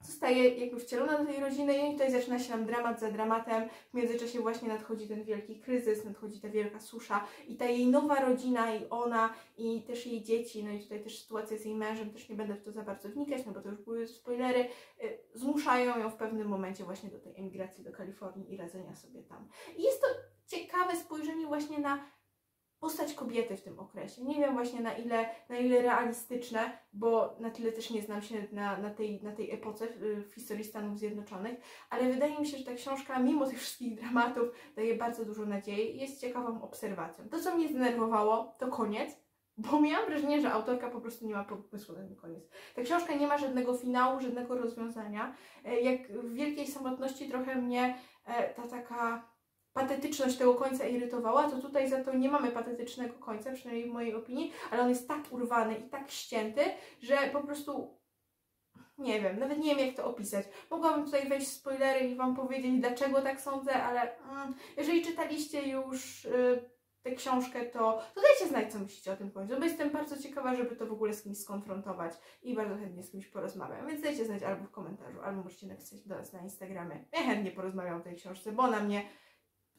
zostaje jakby wcielona do tej rodziny i tutaj zaczyna się nam dramat za dramatem. W międzyczasie właśnie nadchodzi ten wielki kryzys, nadchodzi ta wielka susza i ta jej nowa rodzina i ona i też jej dzieci, no i tutaj też sytuacja z jej mężem, też nie będę w to za bardzo wnikać, no bo to już były spoilery, y, zmuszają ją w pewnym momencie właśnie do tej emigracji do Kalifornii i radzenia sobie tam. I jest to ciekawe spojrzenie właśnie na postać kobiety w tym okresie. Nie wiem właśnie na ile, na ile realistyczne, bo na tyle też nie znam się na, na, tej, na tej epoce w, w historii Stanów Zjednoczonych, ale wydaje mi się, że ta książka, mimo tych wszystkich dramatów, daje bardzo dużo nadziei jest ciekawą obserwacją. To, co mnie zdenerwowało, to koniec, bo miałam wrażenie, że autorka po prostu nie ma pomysłu na ten koniec. Ta książka nie ma żadnego finału, żadnego rozwiązania. E, Jak w Wielkiej Samotności trochę mnie e, ta taka patetyczność tego końca irytowała, to tutaj za to nie mamy patetycznego końca, przynajmniej w mojej opinii, ale on jest tak urwany i tak ścięty, że po prostu nie wiem, nawet nie wiem jak to opisać. Mogłabym tutaj wejść w spoilery i Wam powiedzieć, dlaczego tak sądzę, ale mm, jeżeli czytaliście już y, tę książkę, to, to dajcie znać, co myślicie o tym końcu, bo jestem bardzo ciekawa, żeby to w ogóle z kimś skonfrontować i bardzo chętnie z kimś porozmawiam, więc dajcie znać albo w komentarzu, albo możecie napisać do nas na Instagramie. Ja chętnie porozmawiam o tej książce, bo ona mnie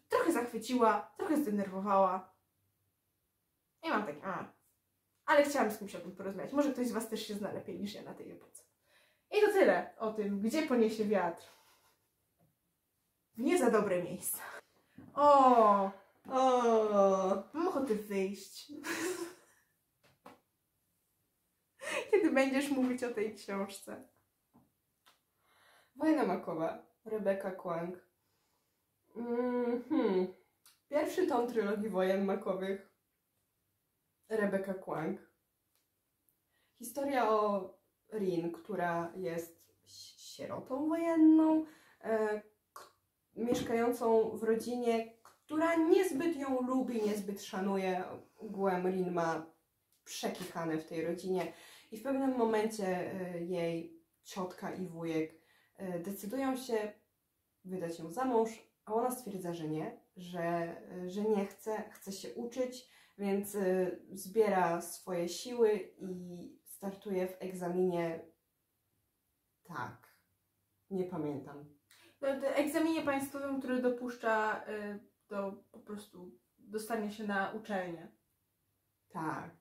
trochę zachwyciła, trochę zdenerwowała. I mam takie, a. Ale chciałam z kimś o tym porozmawiać. Może ktoś z Was też się zna lepiej niż ja na tej epoce. I to tyle o tym, gdzie poniesie wiatr. W nie za dobre miejsca. O, O, mam ochotę wyjść. Kiedy będziesz mówić o tej książce? Wojna makowa. Rebeka Kłang. Mhm. Pierwszy tom trylogii wojen makowych. Rebeka Kłang. Historia o Rin, która jest sierotą wojenną, e, mieszkającą w rodzinie, która niezbyt ją lubi, niezbyt szanuje. Ogółem Rin ma przekichane w tej rodzinie i w pewnym momencie e, jej ciotka i wujek e, decydują się wydać ją za mąż, a ona stwierdza, że nie, że, e, że nie chce, chce się uczyć, więc e, zbiera swoje siły i startuje w egzaminie. Tak, nie pamiętam. No, egzaminie państwowym, który dopuszcza y, do po prostu dostania się na uczelnię. Tak.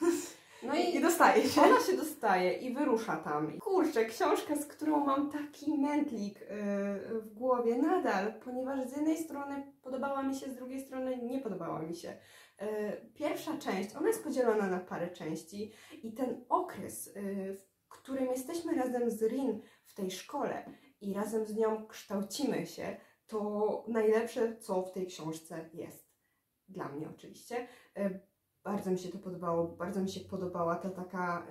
No I i dostaje się. Ona się dostaje i wyrusza tam. Kurczę, książka, z którą mam taki mętlik yy, w głowie nadal, ponieważ z jednej strony podobała mi się, z drugiej strony nie podobała mi się. Yy, Pierwsza część, ona jest podzielona na parę części i ten okres, yy, w którym jesteśmy razem z Rin w tej szkole i razem z nią kształcimy się, to najlepsze, co w tej książce jest. Dla mnie oczywiście. Bardzo mi się to podobało, bardzo mi się podobała ta taka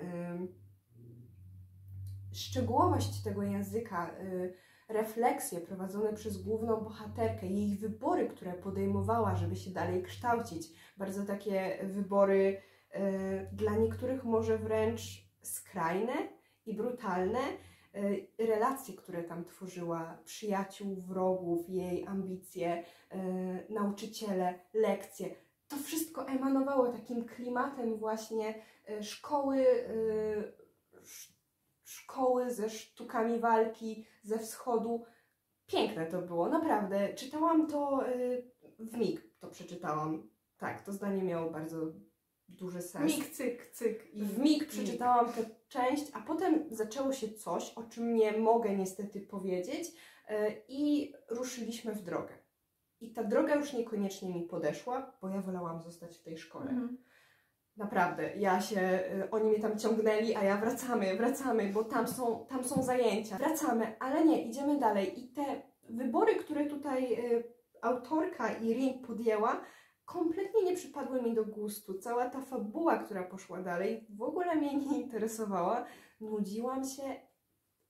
szczegółowość tego języka, y, refleksje prowadzone przez główną bohaterkę, jej wybory, które podejmowała, żeby się dalej kształcić. Bardzo takie wybory y, dla niektórych może wręcz skrajne i brutalne. Y, relacje, które tam tworzyła, przyjaciół, wrogów, jej ambicje, nauczyciele, lekcje to wszystko emanowało takim klimatem właśnie e, szkoły, e, sz- szkoły ze sztukami walki ze wschodu. Piękne to było, naprawdę. Czytałam to e, w mig, to przeczytałam. Tak, to zdanie miało bardzo duży sens. Mik, cyk, cyk. I W mig przeczytałam tę część, a potem zaczęło się coś, o czym nie mogę niestety powiedzieć, i ruszyliśmy w drogę. I ta droga już niekoniecznie mi podeszła, bo ja wolałam zostać w tej szkole. Mhm. Naprawdę, ja się, y, oni mnie tam ciągnęli, a ja wracamy, wracamy, bo tam są, tam są zajęcia. Wracamy, ale nie, idziemy dalej. I te wybory, które tutaj y, autorka i Rin podjęła, kompletnie nie przypadły mi do gustu. Cała ta fabuła, która poszła dalej, w ogóle mnie nie interesowała. Nudziłam się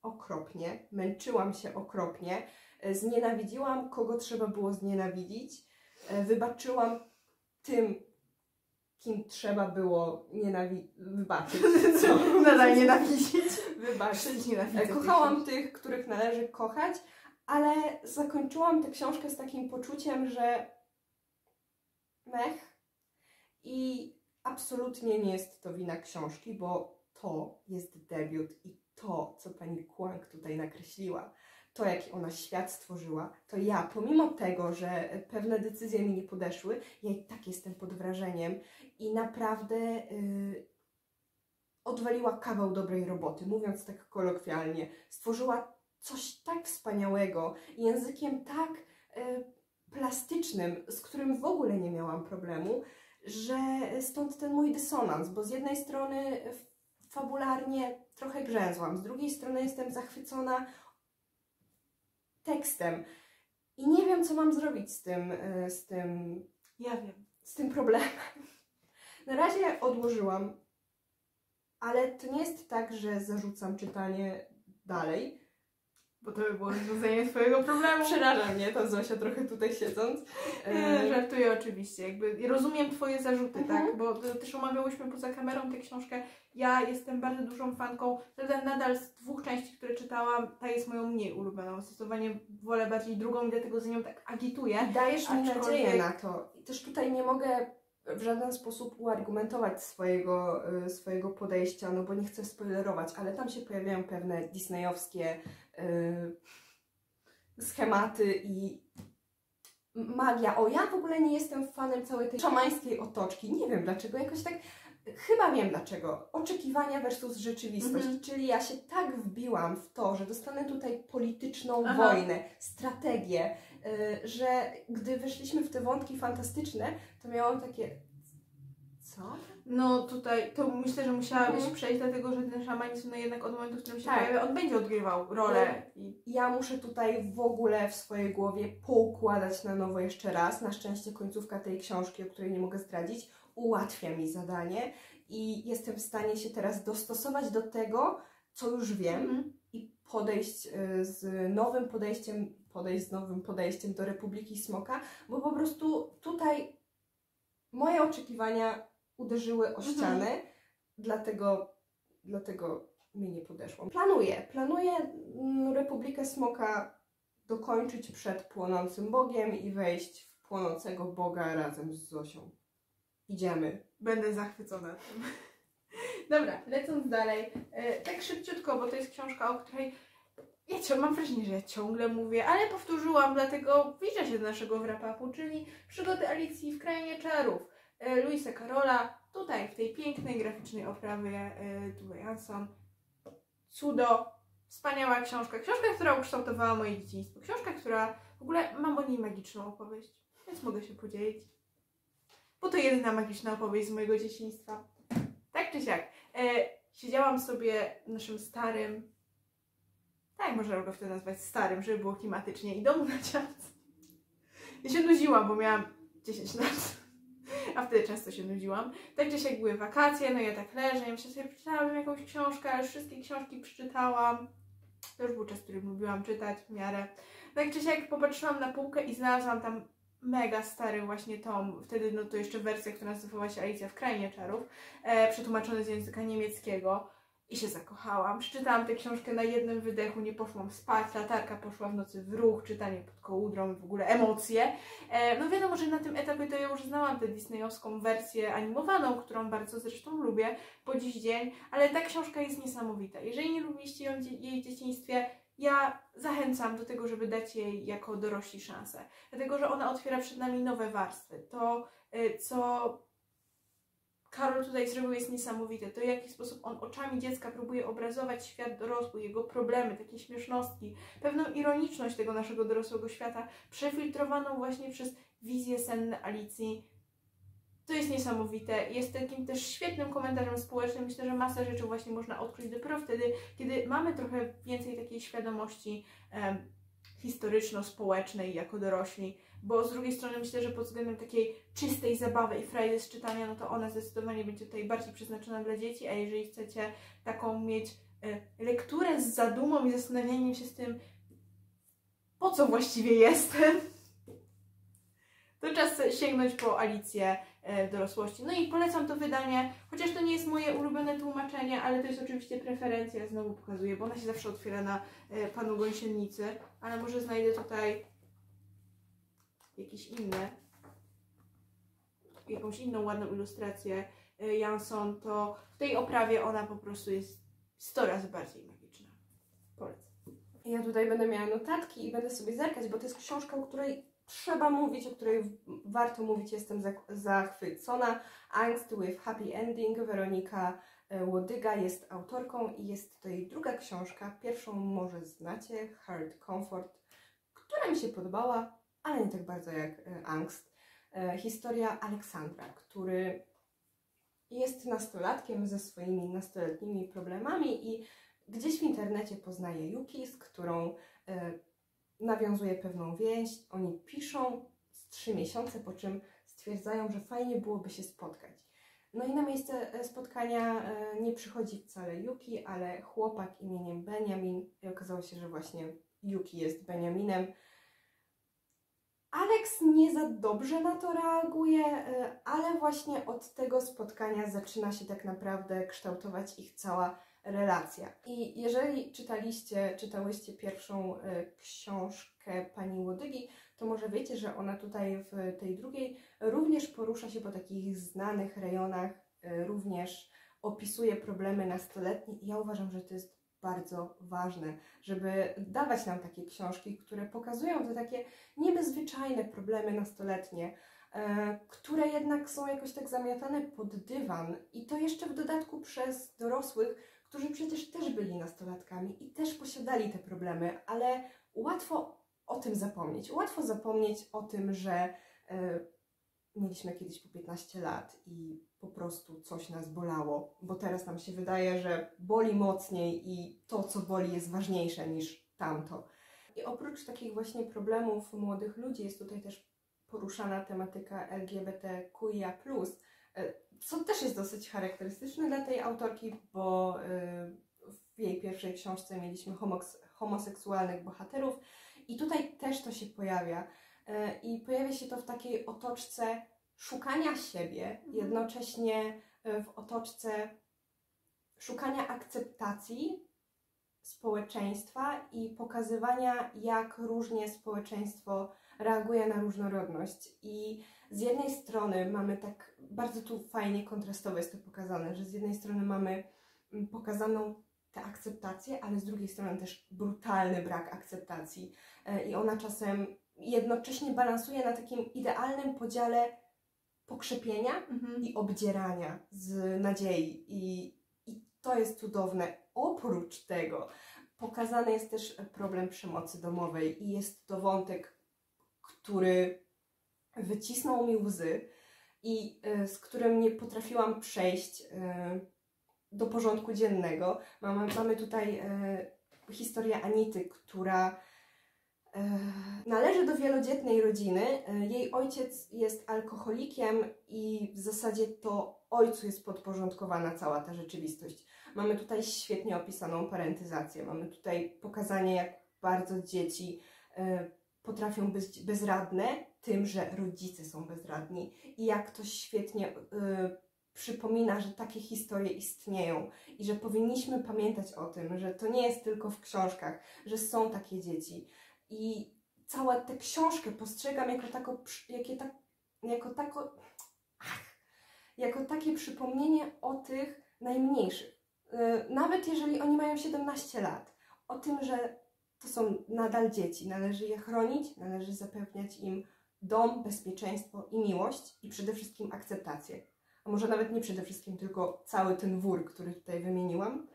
okropnie, męczyłam się okropnie, znienawidziłam kogo trzeba było znienawidzić, y, wybaczyłam tym, kim trzeba było nienawi- wybaczyć. Co? Nadal nienawidzić. Wybaczyć. Nienawidzę tej Kochałam tych, których należy kochać, ale zakończyłam tę książkę z takim poczuciem, że mech. I absolutnie nie jest to wina książki, bo to jest debiut i to, co pani Kłank tutaj nakreśliła, to jaki ona świat stworzyła, to ja, pomimo tego, że pewne decyzje mi nie podeszły, ja i tak jestem pod wrażeniem i naprawdę yy, odwaliła kawał dobrej roboty, mówiąc tak kolokwialnie. Stworzyła coś tak wspaniałego, językiem tak yy, plastycznym, z którym w ogóle nie miałam problemu, że stąd ten mój dysonans, bo z jednej strony fabularnie trochę grzęzłam, z drugiej strony jestem zachwycona tekstem i nie wiem, co mam zrobić z tym, e, z tym, Ja wiem. z tym problemem. Na razie odłożyłam, ale to nie jest tak, że zarzucam czytanie dalej. Bo to by było rozwiązanie swojego problemu. Przeraża mnie ta Zosia trochę tutaj siedząc. Nie, E, żartuję oczywiście. Jakby rozumiem Twoje zarzuty, Mhm. tak? Bo to też omawiałyśmy poza kamerą tę książkę. Ja jestem bardzo dużą fanką. Nadal, nadal z dwóch części, które czytałam, ta jest moją mniej ulubioną. Zdecydowanie wolę bardziej drugą i dlatego za nią tak agituję. Dajesz mi nadzieję na to. I też tutaj nie mogę w żaden sposób uargumentować swojego, y, swojego podejścia, no bo nie chcę spoilerować, ale tam się pojawiają pewne disneyowskie schematy i magia. O, ja w ogóle nie jestem fanem całej tej szamańskiej otoczki. Nie wiem dlaczego, jakoś tak... Chyba wiem dlaczego. Oczekiwania versus rzeczywistość. Mhm. Czyli ja się tak wbiłam w to, że dostanę tutaj polityczną Aha. wojnę, strategię, y, że gdy weszliśmy w te wątki fantastyczne, to miałam takie. Co? No tutaj to myślę, że musiałabyś Mhm. przejść, dlatego że ten szamanizm no jednak od momentu, w którym się Tak. pojawia, on będzie odgrywał rolę. I Ja muszę tutaj w ogóle w swojej głowie poukładać na nowo jeszcze raz. Na szczęście końcówka tej książki, o której nie mogę zdradzić, ułatwia mi zadanie i jestem w stanie się teraz dostosować do tego, co już wiem Mhm. i podejść y, z nowym podejściem, podejść z nowym podejściem do Republiki Smoka, bo po prostu tutaj moje oczekiwania uderzyły o Mhm. ścianę, dlatego, dlatego mi nie podeszło. Planuję, planuję mm, Republikę Smoka dokończyć przed płonącym Bogiem i wejść w płonącego Boga razem z Zosią. Idziemy. Będę zachwycona tym. Dobra, lecąc dalej. E, tak szybciutko, bo to jest książka, o której ja cię, mam wrażenie, że ja ciągle mówię, ale powtórzyłam, dlatego wlicza się do naszego wrapapu, czyli przygody Alicji w Krainie Czarów. E, Luisa Carola, tutaj w tej pięknej graficznej oprawie e, Tuve Jansson. Cudo, wspaniała książka. Książka, która ukształtowała moje dzieciństwo. Książka, która w ogóle mam o niej magiczną opowieść, więc mogę się podzielić. Bo to jedyna magiczna opowieść z mojego dzieciństwa. Tak czy siak. E, siedziałam sobie w naszym starym, tak można go wtedy nazwać starym, żeby było klimatycznie i domu na ciastce. Ja się nudziłam, bo miałam 10 lat. Wtedy często się nudziłam. Tak czy siak były wakacje, no ja tak leżę, ja myślę sobie, przeczytałabym jakąś książkę, ale wszystkie książki przeczytałam. To już był czas, który lubiłam czytać w miarę. Tak czy siak popatrzyłam na półkę i znalazłam tam mega stary właśnie tom, wtedy no to jeszcze wersja, która nazywała się Alicja w Krainie Czarów, e, przetłumaczony z języka niemieckiego i się zakochałam. Przeczytałam tę książkę na jednym wydechu, nie poszłam spać, latarka poszła w nocy w ruch, czytanie pod kołudrą, w ogóle emocje. E, no wiadomo, że na tym etapie to ja już znałam tę disneyowską wersję animowaną, którą bardzo zresztą lubię po dziś dzień, ale ta książka jest niesamowita. Jeżeli nie lubiliście ją, jej w dzieciństwie, ja zachęcam do tego, żeby dać jej jako dorośli szansę. Dlatego, że ona otwiera przed nami nowe warstwy. To, y, co Karol tutaj zrobił, jest niesamowite. To, w jaki sposób on oczami dziecka próbuje obrazować świat dorosły, jego problemy, takie śmieszności, pewną ironiczność tego naszego dorosłego świata, przefiltrowaną właśnie przez wizję senne Alicji. To jest niesamowite. Jest takim też świetnym komentarzem społecznym. Myślę, że masę rzeczy właśnie można odkryć dopiero wtedy, kiedy mamy trochę więcej takiej świadomości historyczno-społecznej jako dorośli, bo z drugiej strony myślę, że pod względem takiej czystej zabawy i frajdy z czytania, no to ona zdecydowanie będzie tutaj bardziej przeznaczona dla dzieci, a jeżeli chcecie taką mieć e, lekturę z zadumą i zastanawianiem się z tym, po co właściwie jestem, to czas sięgnąć po Alicję e, w dorosłości. No i polecam to wydanie, chociaż to nie jest moje ulubione tłumaczenie, ale to jest oczywiście preferencja, znowu pokazuję, bo ona się zawsze otwiera na e, panu gąsienicy, ale może znajdę tutaj jakieś inne, jakąś inną ładną ilustrację. y, Jansson, to w tej oprawie ona po prostu jest 100 razy bardziej magiczna. Polecam. Ja tutaj będę miała notatki i będę sobie zerkać, bo to jest książka, o której trzeba mówić, o której warto mówić. Jestem zachwycona. Angst with Happy Ending. Weronika e, Łodyga jest autorką i jest to jej druga książka. Pierwszą może znacie, Hard Comfort, która mi się podobała, ale nie tak bardzo jak e, Angst. E, Historia Aleksandra, który jest nastolatkiem ze swoimi nastoletnimi problemami i gdzieś w internecie poznaje Yuki, z którą e, nawiązuje pewną więź. Oni piszą z trzy miesiące, po czym stwierdzają, że fajnie byłoby się spotkać. No i na miejsce spotkania nie przychodzi wcale Yuki, ale chłopak imieniem Benjamin. I okazało się, że właśnie Yuki jest Benjaminem. Alex nie za dobrze na to reaguje, e, ale właśnie od tego spotkania zaczyna się tak naprawdę kształtować ich cała relacja. I jeżeli czytaliście, czytałyście pierwszą e, książkę pani Łodygi, to może wiecie, że ona tutaj w tej drugiej również porusza się po takich znanych rejonach, e, również opisuje problemy nastoletnie i ja uważam, że to jest bardzo ważne, żeby dawać nam takie książki, które pokazują te takie niby zwyczajne problemy nastoletnie, e, które jednak są jakoś tak zamiatane pod dywan i to jeszcze w dodatku przez dorosłych, którzy przecież też byli nastolatkami i też posiadali te problemy, ale łatwo o tym zapomnieć. Łatwo zapomnieć o tym, że e, mieliśmy kiedyś po 15 lat i po prostu coś nas bolało, bo teraz nam się wydaje, że boli mocniej i to, co boli, jest ważniejsze niż tamto. I oprócz takich właśnie problemów młodych ludzi jest tutaj też poruszana tematyka LGBTQIA+, e, co też jest dosyć charakterystyczne dla tej autorki, bo e, w jej pierwszej książce mieliśmy homoseksualnych bohaterów i tutaj też to się pojawia. E, I pojawia się to w takiej otoczce szukania siebie, jednocześnie e, w otoczce szukania akceptacji społeczeństwa i pokazywania, jak różnie społeczeństwo reaguje na różnorodność. I z jednej strony mamy tak, bardzo tu fajnie kontrastowo jest to pokazane, że z jednej strony mamy mm, pokazaną tę akceptację, ale z drugiej strony też brutalny brak akceptacji. E, I ona czasem jednocześnie balansuje na takim idealnym podziale pokrzepienia Mhm. i obdzierania z nadziei. I, I to jest cudowne. Oprócz tego pokazany jest też problem przemocy domowej i jest to wątek, który wycisnął mi łzy i y, z którym nie potrafiłam przejść y, do porządku dziennego. Mamy, mamy tutaj y, historię Anity, która e, należy do wielodzietnej rodziny. E, Jej ojciec jest alkoholikiem i w zasadzie to ojcu jest podporządkowana cała ta rzeczywistość. Mamy tutaj świetnie opisaną parentyzację. Mamy tutaj pokazanie, jak bardzo dzieci e, potrafią być bezradne tym, że rodzice są bezradni i jak to świetnie e, przypomina, że takie historie istnieją i że powinniśmy pamiętać o tym, że to nie jest tylko w książkach, że są takie dzieci. I całą tę książkę postrzegam jako, przy- jakie tak, jako, tako, ach, jako takie przypomnienie o tych najmniejszych. Yy, Nawet jeżeli oni mają 17 lat, o tym, że to są nadal dzieci, należy je chronić, należy zapewniać im dom, bezpieczeństwo i miłość i przede wszystkim akceptację. A może nawet nie przede wszystkim, tylko cały ten wór, który tutaj wymieniłam.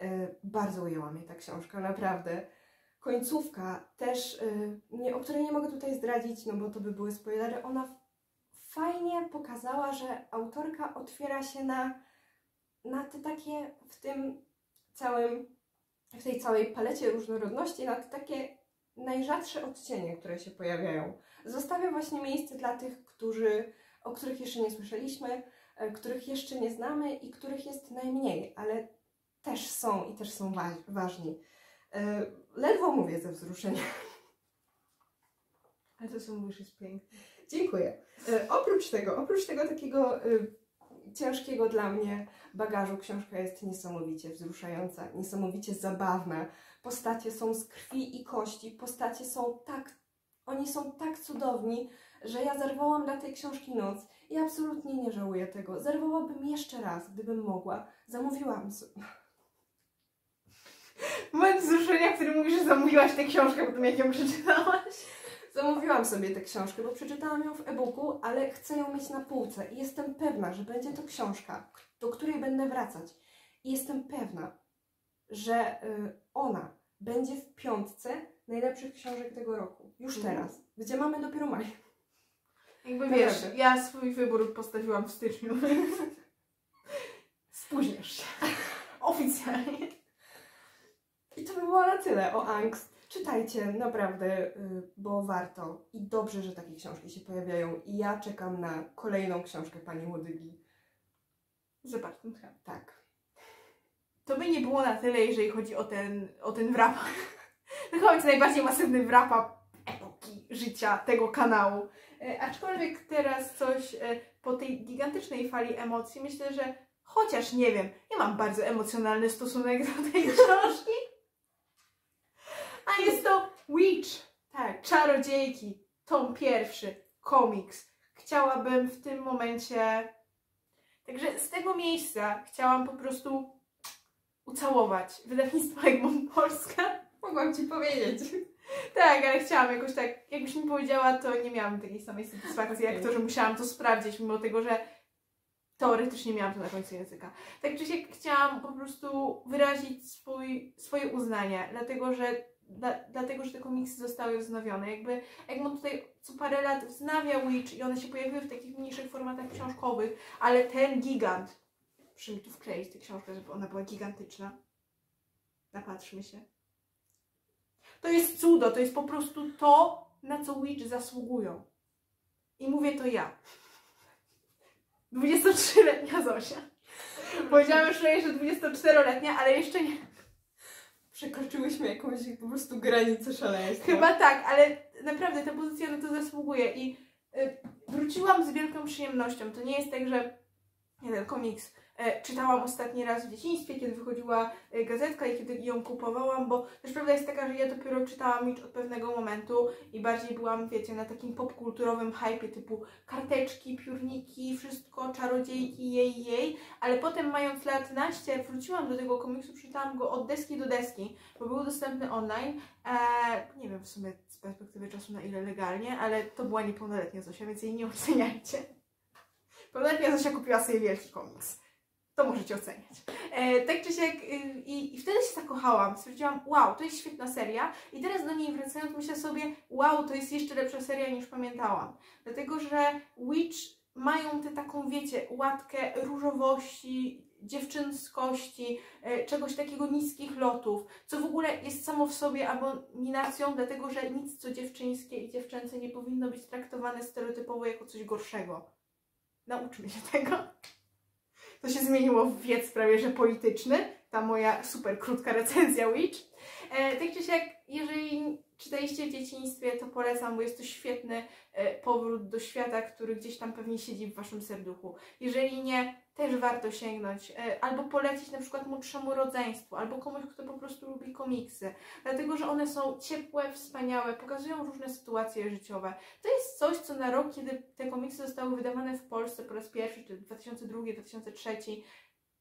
Yy, Bardzo ujęła mnie ta książka, naprawdę końcówka też, y, nie, o której nie mogę tutaj zdradzić, no bo to by były spoilery, ona fajnie pokazała, że autorka otwiera się na, na te takie w tym całym, w tej całej palecie różnorodności, na te takie najrzadsze odcienie, które się pojawiają. Zostawia właśnie miejsce dla tych, którzy, o których jeszcze nie słyszeliśmy, e, których jeszcze nie znamy i których jest najmniej, ale też są i też są wa- ważni. Ledwo mówię ze wzruszenia. Ale to, co mówisz, jest piękne. Dziękuję. E, oprócz tego, oprócz tego takiego e, ciężkiego dla mnie bagażu, książka jest niesamowicie wzruszająca, niesamowicie zabawna. Postacie są z krwi i kości, postacie są tak Oni są tak cudowni, że ja zerwałam dla tej książki noc i absolutnie nie żałuję tego. Zerwałabym jeszcze raz, gdybym mogła. Zamówiłam. Moment wzruszenia, który mówisz, że zamówiłaś tę książkę po tym, jak ją przeczytałaś. Zamówiłam sobie tę książkę, bo przeczytałam ją w e-booku, ale chcę ją mieć na półce i jestem pewna, że będzie to książka, do której będę wracać. I jestem pewna, że y, ona będzie w piątce najlepszych książek tego roku. Już Mhm. teraz, gdzie mamy dopiero maj. Jakby wiesz, ja swój wybór postawiłam w styczniu. Spóźniasz się. Oficjalnie. To by było na tyle o angst. Czytajcie, naprawdę, y, bo warto. I dobrze, że takie książki się pojawiają. I ja czekam na kolejną książkę pani Łodygi. Zobacz ten tcham. Tak. To by nie było na tyle, jeżeli chodzi o ten, o ten wrap. To chyba jest najbardziej masywny wrap epoki życia tego kanału. E, aczkolwiek teraz coś e, po tej gigantycznej fali emocji, myślę, że chociaż nie wiem, ja mam bardzo emocjonalny stosunek do tej książki. A jest to Witch, tak, Czarodziejki, tom pierwszy, komiks. Chciałabym w tym momencie Także z tego miejsca chciałam po prostu ucałować wydawnictwo Egmont Polska. Mogłam Ci powiedzieć. Tak, ale chciałam jakoś tak, jakbyś mi powiedziała, to nie miałam takiej samej satysfakcji jak to, że musiałam to sprawdzić, mimo tego, że teoretycznie miałam to na końcu języka. Tak czy siak chciałam po prostu wyrazić swój, swoje uznanie, dlatego że, dla, dlatego, że te komiksy zostały wznowione. Jakby Egmont tutaj co parę lat wznawia Witch i one się pojawiły w takich mniejszych formatach książkowych, ale ten gigant, proszę mi tu wkleić tę książkę, żeby ona była gigantyczna. Napatrzmy się. To jest cudo, to jest po prostu to, na co Witch zasługują. I mówię to ja. 23-letnia Zosia. Powiedziałam już że 24-letnia, ale jeszcze nie. Przekroczyłyśmy jakąś po prostu granicę szaleństwa. Chyba tak, ale naprawdę ta pozycja na to zasługuje i y, wróciłam z wielką przyjemnością. To nie jest tak, że ja ten komiks czytałam ostatni raz w dzieciństwie, kiedy wychodziła e, gazetka i kiedy ją kupowałam, bo też prawda jest taka, że ja dopiero czytałam Mitch od pewnego momentu i bardziej byłam, wiecie, na takim popkulturowym hypie typu karteczki, piórniki, wszystko, czarodziejki, jej, jej, ale potem mając lat naście wróciłam do tego komiksu, przeczytałam go od deski do deski, bo był dostępny online, e, nie wiem w sumie z perspektywy czasu na ile legalnie, ale to była niepełnoletnia Zosia, więc jej nie oceniajcie. Pełnoletnia Zosia kupiła sobie wielki komiks. To możecie oceniać. E, tak czy siak, y, i, i wtedy się zakochałam. Stwierdziłam, wow, to jest świetna seria. I teraz do niej wracając, myślę sobie, wow, to jest jeszcze lepsza seria niż pamiętałam. Dlatego, że Witch mają tę taką, wiecie, łatkę różowości, dziewczynskości, e, czegoś takiego niskich lotów, co w ogóle jest samo w sobie abominacją, dlatego że nic co dziewczyńskie i dziewczęce nie powinno być traktowane stereotypowo jako coś gorszego. Nauczmy się tego. To się zmieniło w wiec prawie że polityczny. Ta moja super krótka recenzja Witch. E, tak czy siak, jeżeli czytaliście w dzieciństwie, to polecam, bo jest to świetny e, powrót do świata, który gdzieś tam pewnie siedzi w waszym serduchu. Jeżeli nie, też warto sięgnąć. E, albo polecić na przykład młodszemu rodzeństwu, albo komuś, kto po prostu lubi komiksy. Dlatego, że one są ciepłe, wspaniałe, pokazują różne sytuacje życiowe. To jest coś, co na rok, kiedy te komiksy zostały wydawane w Polsce po raz pierwszy, czy 2002, 2003,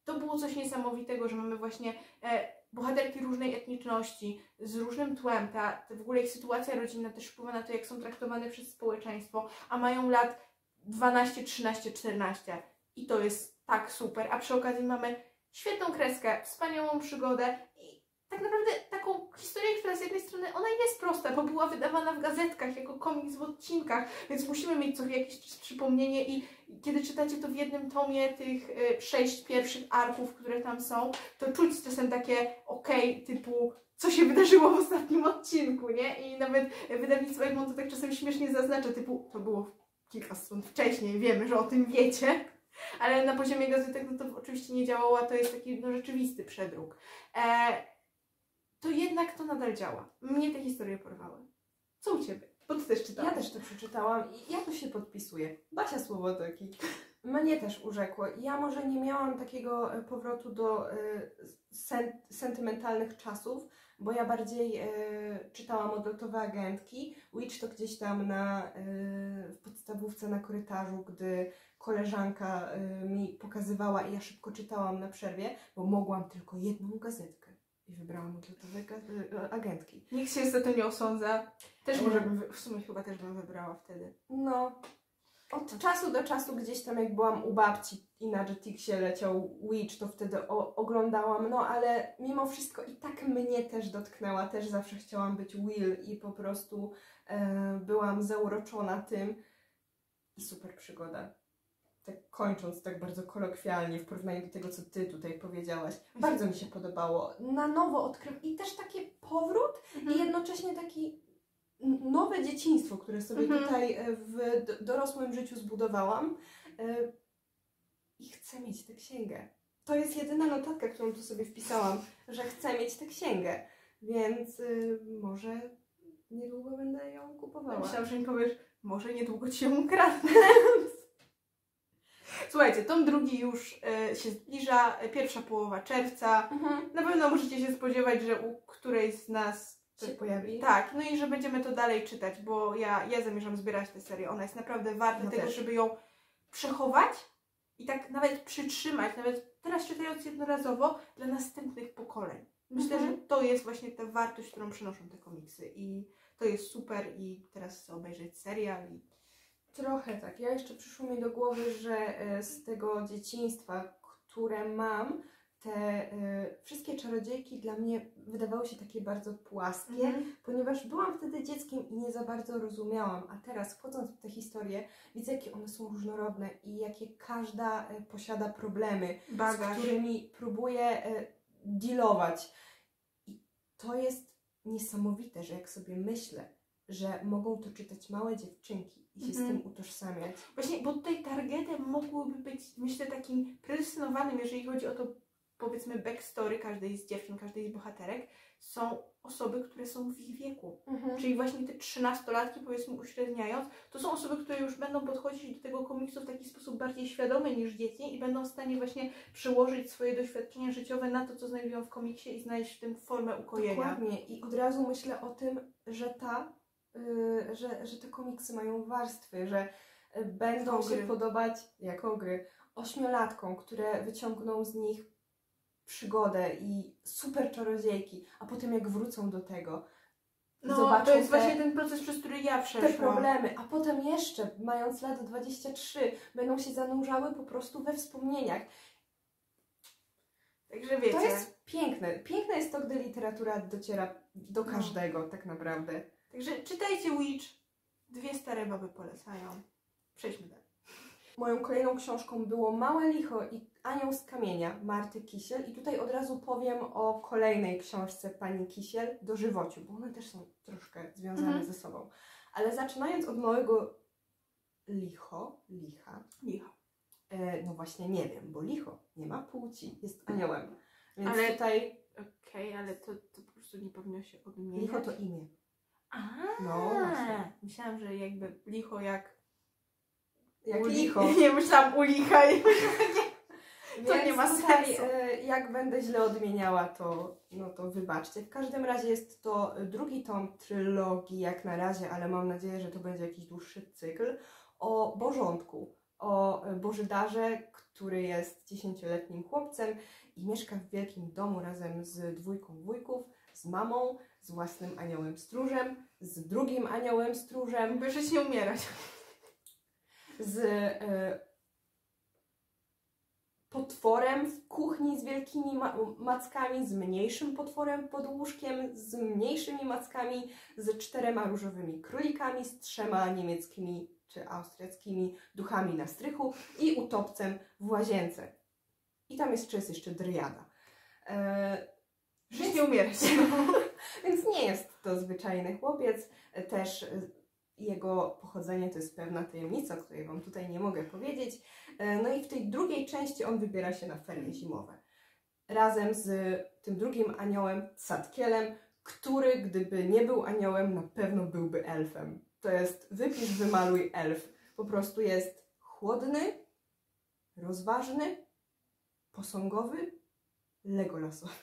to było coś niesamowitego, że mamy właśnie e, bohaterki różnej etniczności, z różnym tłem, ta, ta w ogóle ich sytuacja rodzinna też wpływa na to, jak są traktowane przez społeczeństwo, a mają lat 12, 13, 14 i to jest tak super, a przy okazji mamy świetną kreskę, wspaniałą przygodę i tak naprawdę taką historię, która z jednej strony ona jest prosta, bo była wydawana w gazetkach jako komiks w odcinkach, więc musimy mieć sobie jakieś przypomnienie i kiedy czytacie to w jednym tomie tych y, sześć pierwszych arków, które tam są, to czuć czasem takie okej, typu co się wydarzyło w ostatnim odcinku, nie? I nawet wydawnictwo Egmont to tak czasem śmiesznie zaznacza, typu to było kilka stron wcześniej, wiemy, że o tym wiecie, ale na poziomie gazetek no to oczywiście nie działało, a to jest taki no, rzeczywisty przedruk. E, to jednak to nadal działa. Mnie te historie porwały. Co u Ciebie? Bo Ty też czytałaś. Ja też to przeczytałam i ja tu się podpisuję. Basia Słowoteki. Mnie też urzekło. Ja może nie miałam takiego e, powrotu do e, sen, sentymentalnych czasów, bo ja bardziej e, czytałam odlotowe agentki. Witch to gdzieś tam na, w podstawówce na korytarzu, gdy koleżanka mi pokazywała i ja szybko czytałam na przerwie, bo mogłam tylko jedną gazetkę. I wybrałam odlotowe agentki. Nikt się za to nie osądza. Też może bym, w sumie chyba też bym wybrała wtedy. No, od czasu do czasu gdzieś tam jak byłam u babci i na Jetixie leciał Witch, to wtedy o, oglądałam, no ale mimo wszystko i tak mnie też dotknęła, też zawsze chciałam być Will i po prostu e, byłam zauroczona tym i super przygoda. Tak kończąc tak bardzo kolokwialnie w porównaniu do tego, co Ty tutaj powiedziałaś. Bardzo mi się podobało. Na nowo odkryłam i też taki powrót Mhm. i jednocześnie taki nowe dzieciństwo, które sobie Mhm. tutaj e, w dorosłym życiu zbudowałam. E, I chcę mieć tę księgę. To jest jedyna notatka, którą tu sobie wpisałam, że chcę mieć tę księgę. Więc y, może niedługo będę ją kupowała. Myślałam, że mi powiesz, może niedługo ci ją ukradnę. Słuchajcie, tom drugi już e, się zbliża, pierwsza połowa czerwca. Mhm. Na pewno możecie się spodziewać, że u którejś z nas Się pojawi. Tak, no i że będziemy to dalej czytać, bo ja, ja zamierzam zbierać tę serię. Ona jest naprawdę warta No tego, też. żeby ją przechować i tak nawet przytrzymać, nawet teraz czytając jednorazowo dla następnych pokoleń. Myślę, Mhm. że to jest właśnie ta wartość, którą przynoszą te komiksy i to jest super i teraz chcę obejrzeć serial i Trochę tak. Ja jeszcze przyszło mi do głowy, że e, z tego dzieciństwa, które mam, te e, wszystkie czarodziejki dla mnie wydawały się takie bardzo płaskie, ponieważ byłam wtedy dzieckiem i nie za bardzo rozumiałam, a teraz wchodząc w te historie, widzę jakie one są różnorodne i jakie każda e, posiada problemy, bagaż. z którymi próbuje e, dealować. I to jest niesamowite, że jak sobie myślę, że mogą to czytać małe dziewczynki i się z Mhm. tym utożsamiać. Właśnie, bo tutaj targetem mógłby być, myślę, takim predestynowanym, jeżeli chodzi o to, powiedzmy, backstory każdej z dziewczyn, każdej z bohaterek, są osoby, które są w ich wieku. Czyli właśnie te trzynastolatki, powiedzmy uśredniając, to są osoby, które już będą podchodzić do tego komiksu w taki sposób bardziej świadomy niż dzieci i będą w stanie właśnie przyłożyć swoje doświadczenia życiowe na to, co znajdują w komiksie i znaleźć w tym formę ukojenia. Dokładnie. I od razu myślę o tym, że ta, y, że, że te komiksy mają warstwy, że y, będą się podobać jako gry ośmiolatkom, które wyciągną z nich przygodę i super czarodziejki, a potem jak wrócą do tego, No, zobaczą to jest te, właśnie ten proces, przez który ja te przeszłam. problemy, a potem jeszcze, mając lat 23, będą się zanurzały po prostu we wspomnieniach. Także wiecie, To jest piękne. Piękne jest to, gdy literatura dociera do No. każdego, tak naprawdę. także czytajcie Witch. Dwie stare baby polecają. Przejdźmy dalej. Moją kolejną książką było Małe Licho i Anioł z Kamienia Marty Kisiel i tutaj od razu powiem o kolejnej książce pani Kisiel, Dożywociu, bo one też są troszkę związane Mhm. ze sobą. Ale zaczynając od Małego Licho, Licha, Licho. e, no właśnie nie wiem, bo Licho nie ma płci, jest aniołem. Więc Ale- tutaj Okej, ale to, to po prostu nie powinno się odmieniać. Licho to imię. A, No właśnie. Myślałam, że jakby licho jak... Jak uli- Licho. Nie myślałam u licha i... To nie ma sensu. e, Jak będę źle odmieniała, to, no to wybaczcie. W każdym razie jest to drugi tom trylogii jak na razie, ale mam nadzieję, że to będzie jakiś dłuższy cykl o Bożątku, o Bożydarze, który jest dziesięcioletnim chłopcem i mieszka w wielkim domu razem z dwójką wujków, z mamą, z własnym aniołem stróżem, z drugim aniołem stróżem, By żyć nie umierać. Z e, potworem w kuchni z wielkimi ma- mackami, z mniejszym potworem pod łóżkiem, z mniejszymi mackami, z czterema różowymi królikami, z trzema niemieckimi czy austriackimi duchami na strychu i utopcem w łazience. I tam jeszcze jest jeszcze dryada. E, Żyć nie umierać. więc nie jest to zwyczajny chłopiec. E, Też e, jego pochodzenie to jest pewna tajemnica, o której Wam tutaj nie mogę powiedzieć. E, No i w tej drugiej części on wybiera się na ferie zimowe. Razem z tym drugim aniołem, Sadkielem, który gdyby nie był aniołem, na pewno byłby elfem. To jest wypisz, wymaluj elf. Po prostu jest chłodny, rozważny, posągowy, legolasowy.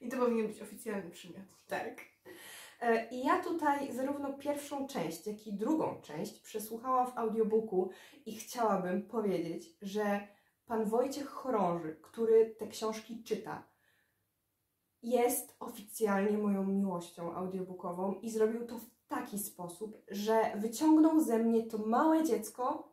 I to powinien być oficjalny przymiot. Tak. E, I ja tutaj zarówno pierwszą część, jak i drugą część przesłuchałam w audiobooku i chciałabym powiedzieć, że pan Wojciech Chorąży, który te książki czyta, jest oficjalnie moją miłością audiobookową i zrobił to w taki sposób, że wyciągnął ze mnie to małe dziecko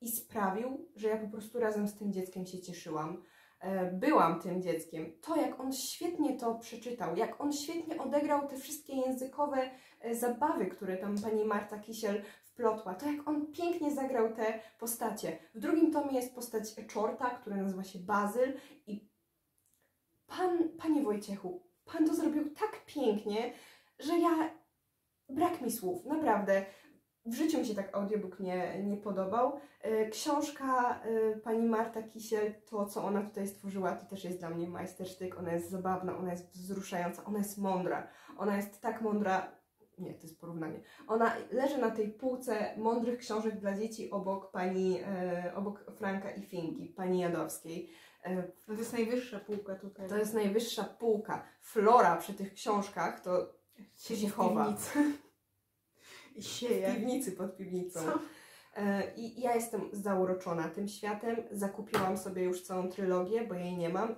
i sprawił, że ja po prostu razem z tym dzieckiem się cieszyłam. E, Byłam tym dzieckiem. To, jak on świetnie to przeczytał, jak on świetnie odegrał te wszystkie językowe e, zabawy, które tam pani Marta Kisiel wplotła, to jak on pięknie zagrał te postacie. W drugim tomie jest postać Czorta, który nazywa się Bazyl i pan, panie Wojciechu, pan to zrobił tak pięknie, że ja brak mi słów, naprawdę. W życiu mi się tak audiobook nie, nie podobał. E, Książka e, pani Marta Kisiel, to co ona tutaj stworzyła, to też jest dla mnie majstersztyk. Ona jest zabawna, ona jest wzruszająca, ona jest mądra. Ona jest tak mądra, nie, to jest porównanie. Ona leży na tej półce mądrych książek dla dzieci obok pani, e, obok Franka i Finki, pani Jadowskiej. No to jest najwyższa półka tutaj. to jest najwyższa półka. Flora przy tych książkach to w chowa. piwnicy. I w sieje. piwnicy pod piwnicą. Co? E, I ja jestem zauroczona tym światem. Zakupiłam sobie już całą trylogię, bo jej nie mam.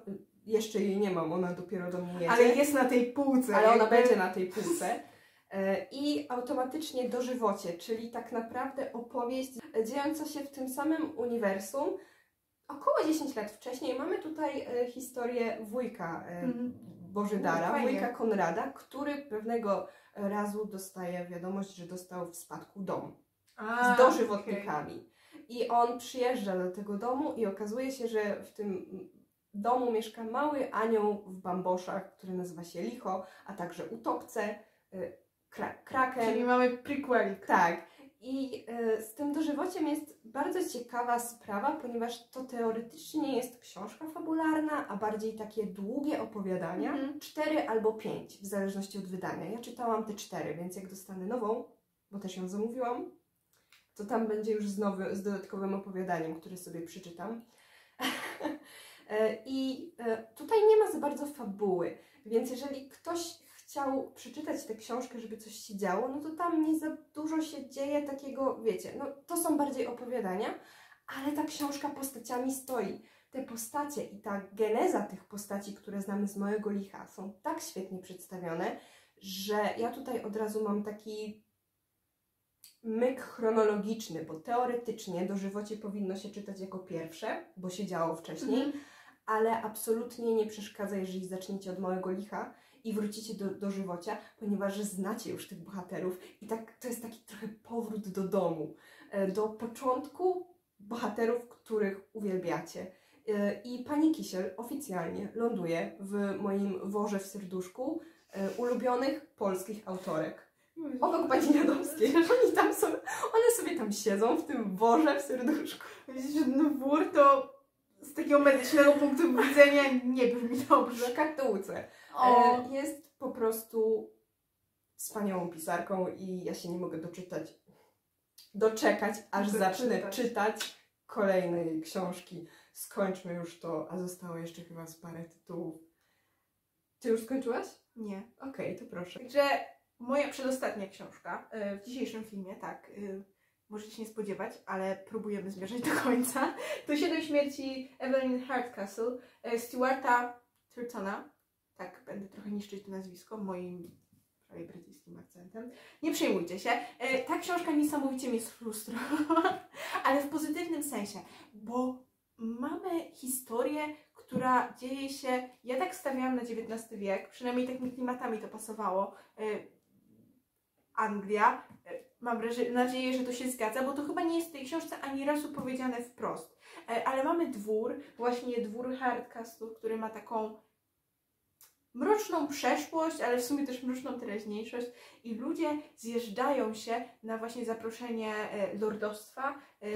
Jeszcze jej nie mam, ona dopiero do mnie jedzie. Ale jest na tej półce. Ale ona będzie na tej półce. E, I automatycznie dożywocie, czyli tak naprawdę opowieść dziejąca się w tym samym uniwersum. Około 10 lat wcześniej mamy tutaj e, historię wujka Mhm. Bożydara, No, wujka Konrada, który pewnego razu dostaje wiadomość, że dostał w spadku dom A, z dożywotnikami. I on przyjeżdża do tego domu i okazuje się, że w tym domu mieszka mały anioł w bamboszach, który nazywa się Licho, a także utopce, y, kra kraken. Czyli mamy prequelik. Tak. I y, z tym dożywociem jest bardzo ciekawa sprawa, ponieważ to teoretycznie jest książka fabularna, a bardziej takie długie opowiadania. Mhm. Cztery albo pięć, w zależności od wydania. Ja czytałam te cztery, więc jak dostanę nową, bo też ją zamówiłam, to tam będzie już z, nowy, z dodatkowym opowiadaniem, które sobie przeczytam. E, I e, tutaj nie ma za bardzo fabuły, więc jeżeli ktoś chciał przeczytać tę książkę, żeby coś się działo, no to tam nie za dużo się dzieje takiego, wiecie, no to są bardziej opowiadania, ale ta książka postaciami stoi. Te postacie i ta geneza tych postaci, które znamy z Małego Licha, są tak świetnie przedstawione, że ja tutaj od razu mam taki myk chronologiczny, bo teoretycznie dożywocie powinno się czytać jako pierwsze, bo się działo wcześniej, Mhm. ale absolutnie nie przeszkadza, jeżeli zaczniecie od Małego Licha i wrócicie do, do żywocia, ponieważ znacie już tych bohaterów i tak to jest taki trochę powrót do domu, e, do początku bohaterów, których uwielbiacie. E, I pani Kisiel oficjalnie ląduje w moim worze w serduszku e, ulubionych polskich autorek. Obok pani Jadowskiej. Oni tam są, one sobie tam siedzą w tym worze w serduszku. Widzisz, że ten wór to z takiego medycznego punktu widzenia nie brzmi w dobrze. szkatułce. O, E, jest po prostu wspaniałą pisarką i ja się nie mogę doczytać, doczekać, aż Doczytać. zacznę czytać kolejne jej książki. Skończmy już to, a zostało jeszcze chyba z parę tytułów. Ty już skończyłaś? nie. Okej, to proszę. Także moja przedostatnia książka e, w dzisiejszym filmie, tak, e, możecie się nie spodziewać, ale próbujemy zmierzać do końca. To Siedem śmierci Evelyn Hardcastle, Stewarta Turtona. Tak, będę trochę niszczyć to nazwisko moim prawie brytyjskim akcentem. Nie przejmujcie się. E, Ta książka niesamowicie mnie sfrustrowała, ale w pozytywnym sensie, bo mamy historię, która dzieje się, ja tak stawiałam na XIX wiek, przynajmniej takimi klimatami to pasowało, e, Anglia. E, Mam nadzieję, że to się zgadza, bo to chyba nie jest w tej książce ani razu powiedziane wprost. Ale mamy dwór, właśnie dwór Hardcastle, który ma taką mroczną przeszłość, ale w sumie też mroczną teraźniejszość i ludzie zjeżdżają się na właśnie zaproszenie e, lordostwa e,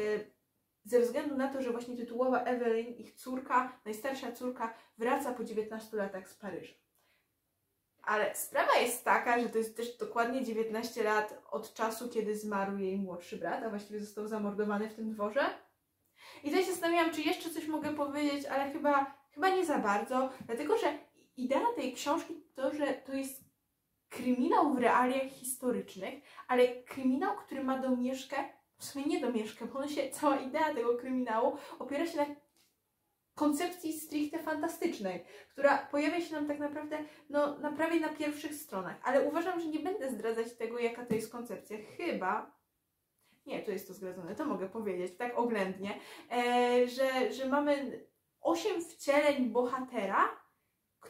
ze względu na to, że właśnie tytułowa Evelyn, ich córka, najstarsza córka, wraca po 19 latach z Paryża. Ale sprawa jest taka, że to jest też dokładnie 19 lat od czasu, kiedy zmarł jej młodszy brat, a właściwie został zamordowany w tym dworze. I tutaj się zastanawiałam, czy jeszcze coś mogę powiedzieć, ale chyba, chyba nie za bardzo, dlatego że idea tej książki to, że to jest kryminał w realiach historycznych, ale kryminał, który ma domieszkę, w sumie nie domieszkę, bo on się, cała idea tego kryminału opiera się na koncepcji stricte fantastycznej, która pojawia się nam tak naprawdę no, na prawie na pierwszych stronach. Ale uważam, że nie będę zdradzać tego, jaka to jest koncepcja. Chyba, nie, tu jest to zdradzone, to mogę powiedzieć tak oględnie, e, że, że mamy osiem wcieleń bohatera,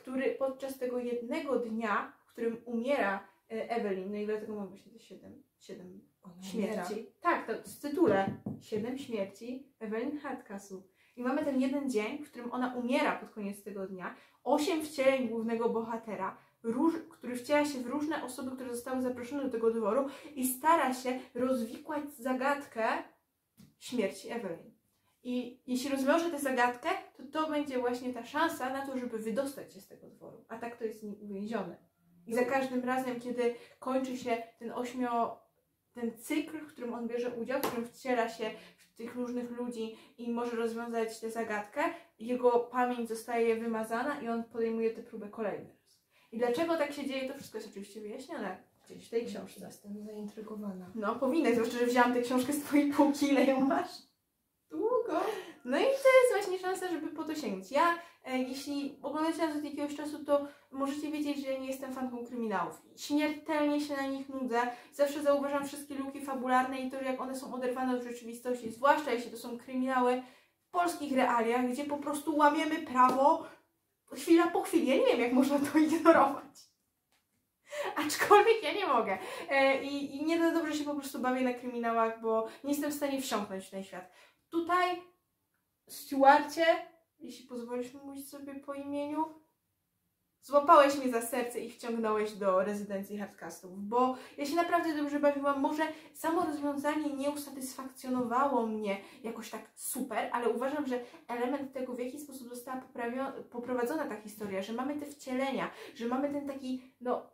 który podczas tego jednego dnia, w którym umiera e, Evelyn, no i dlatego mam właśnie te siedem, siedem śmierci. Tak, to w tytule Siedem śmierci Evelyn Hardcastle. I mamy ten jeden dzień, w którym ona umiera pod koniec tego dnia. Osiem wcieleń głównego bohatera, róż, który wciela się w różne osoby, które zostały zaproszone do tego dworu i stara się rozwikłać zagadkę śmierci Evelyn. I jeśli rozwiąże tę zagadkę, to to będzie właśnie ta szansa na to, żeby wydostać się z tego dworu. A tak to jest uwięzione. I za każdym razem, kiedy kończy się ten ośmio, ten cykl, w którym on bierze udział, w którym wciela się w tych różnych ludzi i może rozwiązać tę zagadkę, jego pamięć zostaje wymazana i on podejmuje tę próbę kolejny raz. I dlaczego tak się dzieje, to wszystko jest oczywiście wyjaśnione gdzieś w tej książce. Jestem zaintrygowana. No, powinnaś, zwłaszcza, że wzięłam tę książkę z twojej półki, ile ją masz. Długo. No i to jest właśnie szansa, żeby po to sięgnąć. Ja, e, jeśli oglądacie nas od jakiegoś czasu, to możecie wiedzieć, że ja nie jestem fanką kryminałów. Śmiertelnie się na nich nudzę. Zawsze zauważam wszystkie luki fabularne i to, jak one są oderwane od rzeczywistości, zwłaszcza jeśli to są kryminały w polskich realiach, gdzie po prostu łamiemy prawo chwila po chwili. Ja nie wiem, jak można to ignorować. Aczkolwiek ja nie mogę. E, i, I nie dobrze się po prostu bawię na kryminałach, bo nie jestem w stanie wsiąknąć w ten świat. Tutaj Stuarcie, jeśli pozwolisz mi mówić sobie po imieniu, złapałeś mnie za serce i wciągnąłeś do rezydencji hardcastów, bo ja się naprawdę dobrze bawiłam. Może samo rozwiązanie nie usatysfakcjonowało mnie jakoś tak super, ale uważam, że element tego, w jaki sposób została poprowadzona ta historia, że mamy te wcielenia, że mamy ten taki, no,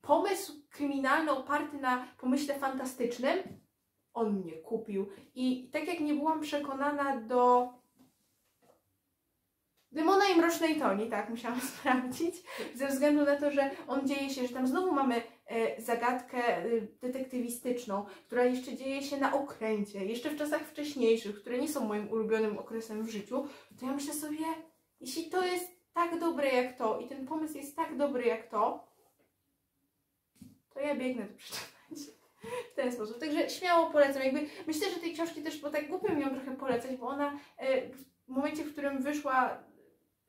pomysł kryminalny oparty na pomyśle fantastycznym, on mnie kupił. I tak jak nie byłam przekonana do Demona i Mrocznej Toni, tak, musiałam sprawdzić, ze względu na to, że on dzieje się, że tam znowu mamy e, zagadkę e, detektywistyczną, która jeszcze dzieje się na okręcie, jeszcze w czasach wcześniejszych, które nie są moim ulubionym okresem w życiu, to ja myślę sobie, jeśli to jest tak dobre jak to i ten pomysł jest tak dobry jak to, to ja biegnę to przeczytać w ten sposób. Także śmiało polecam. Jakby myślę, że tej książki też, bo tak głupio mi ją trochę polecać, bo ona e, w momencie, w którym wyszła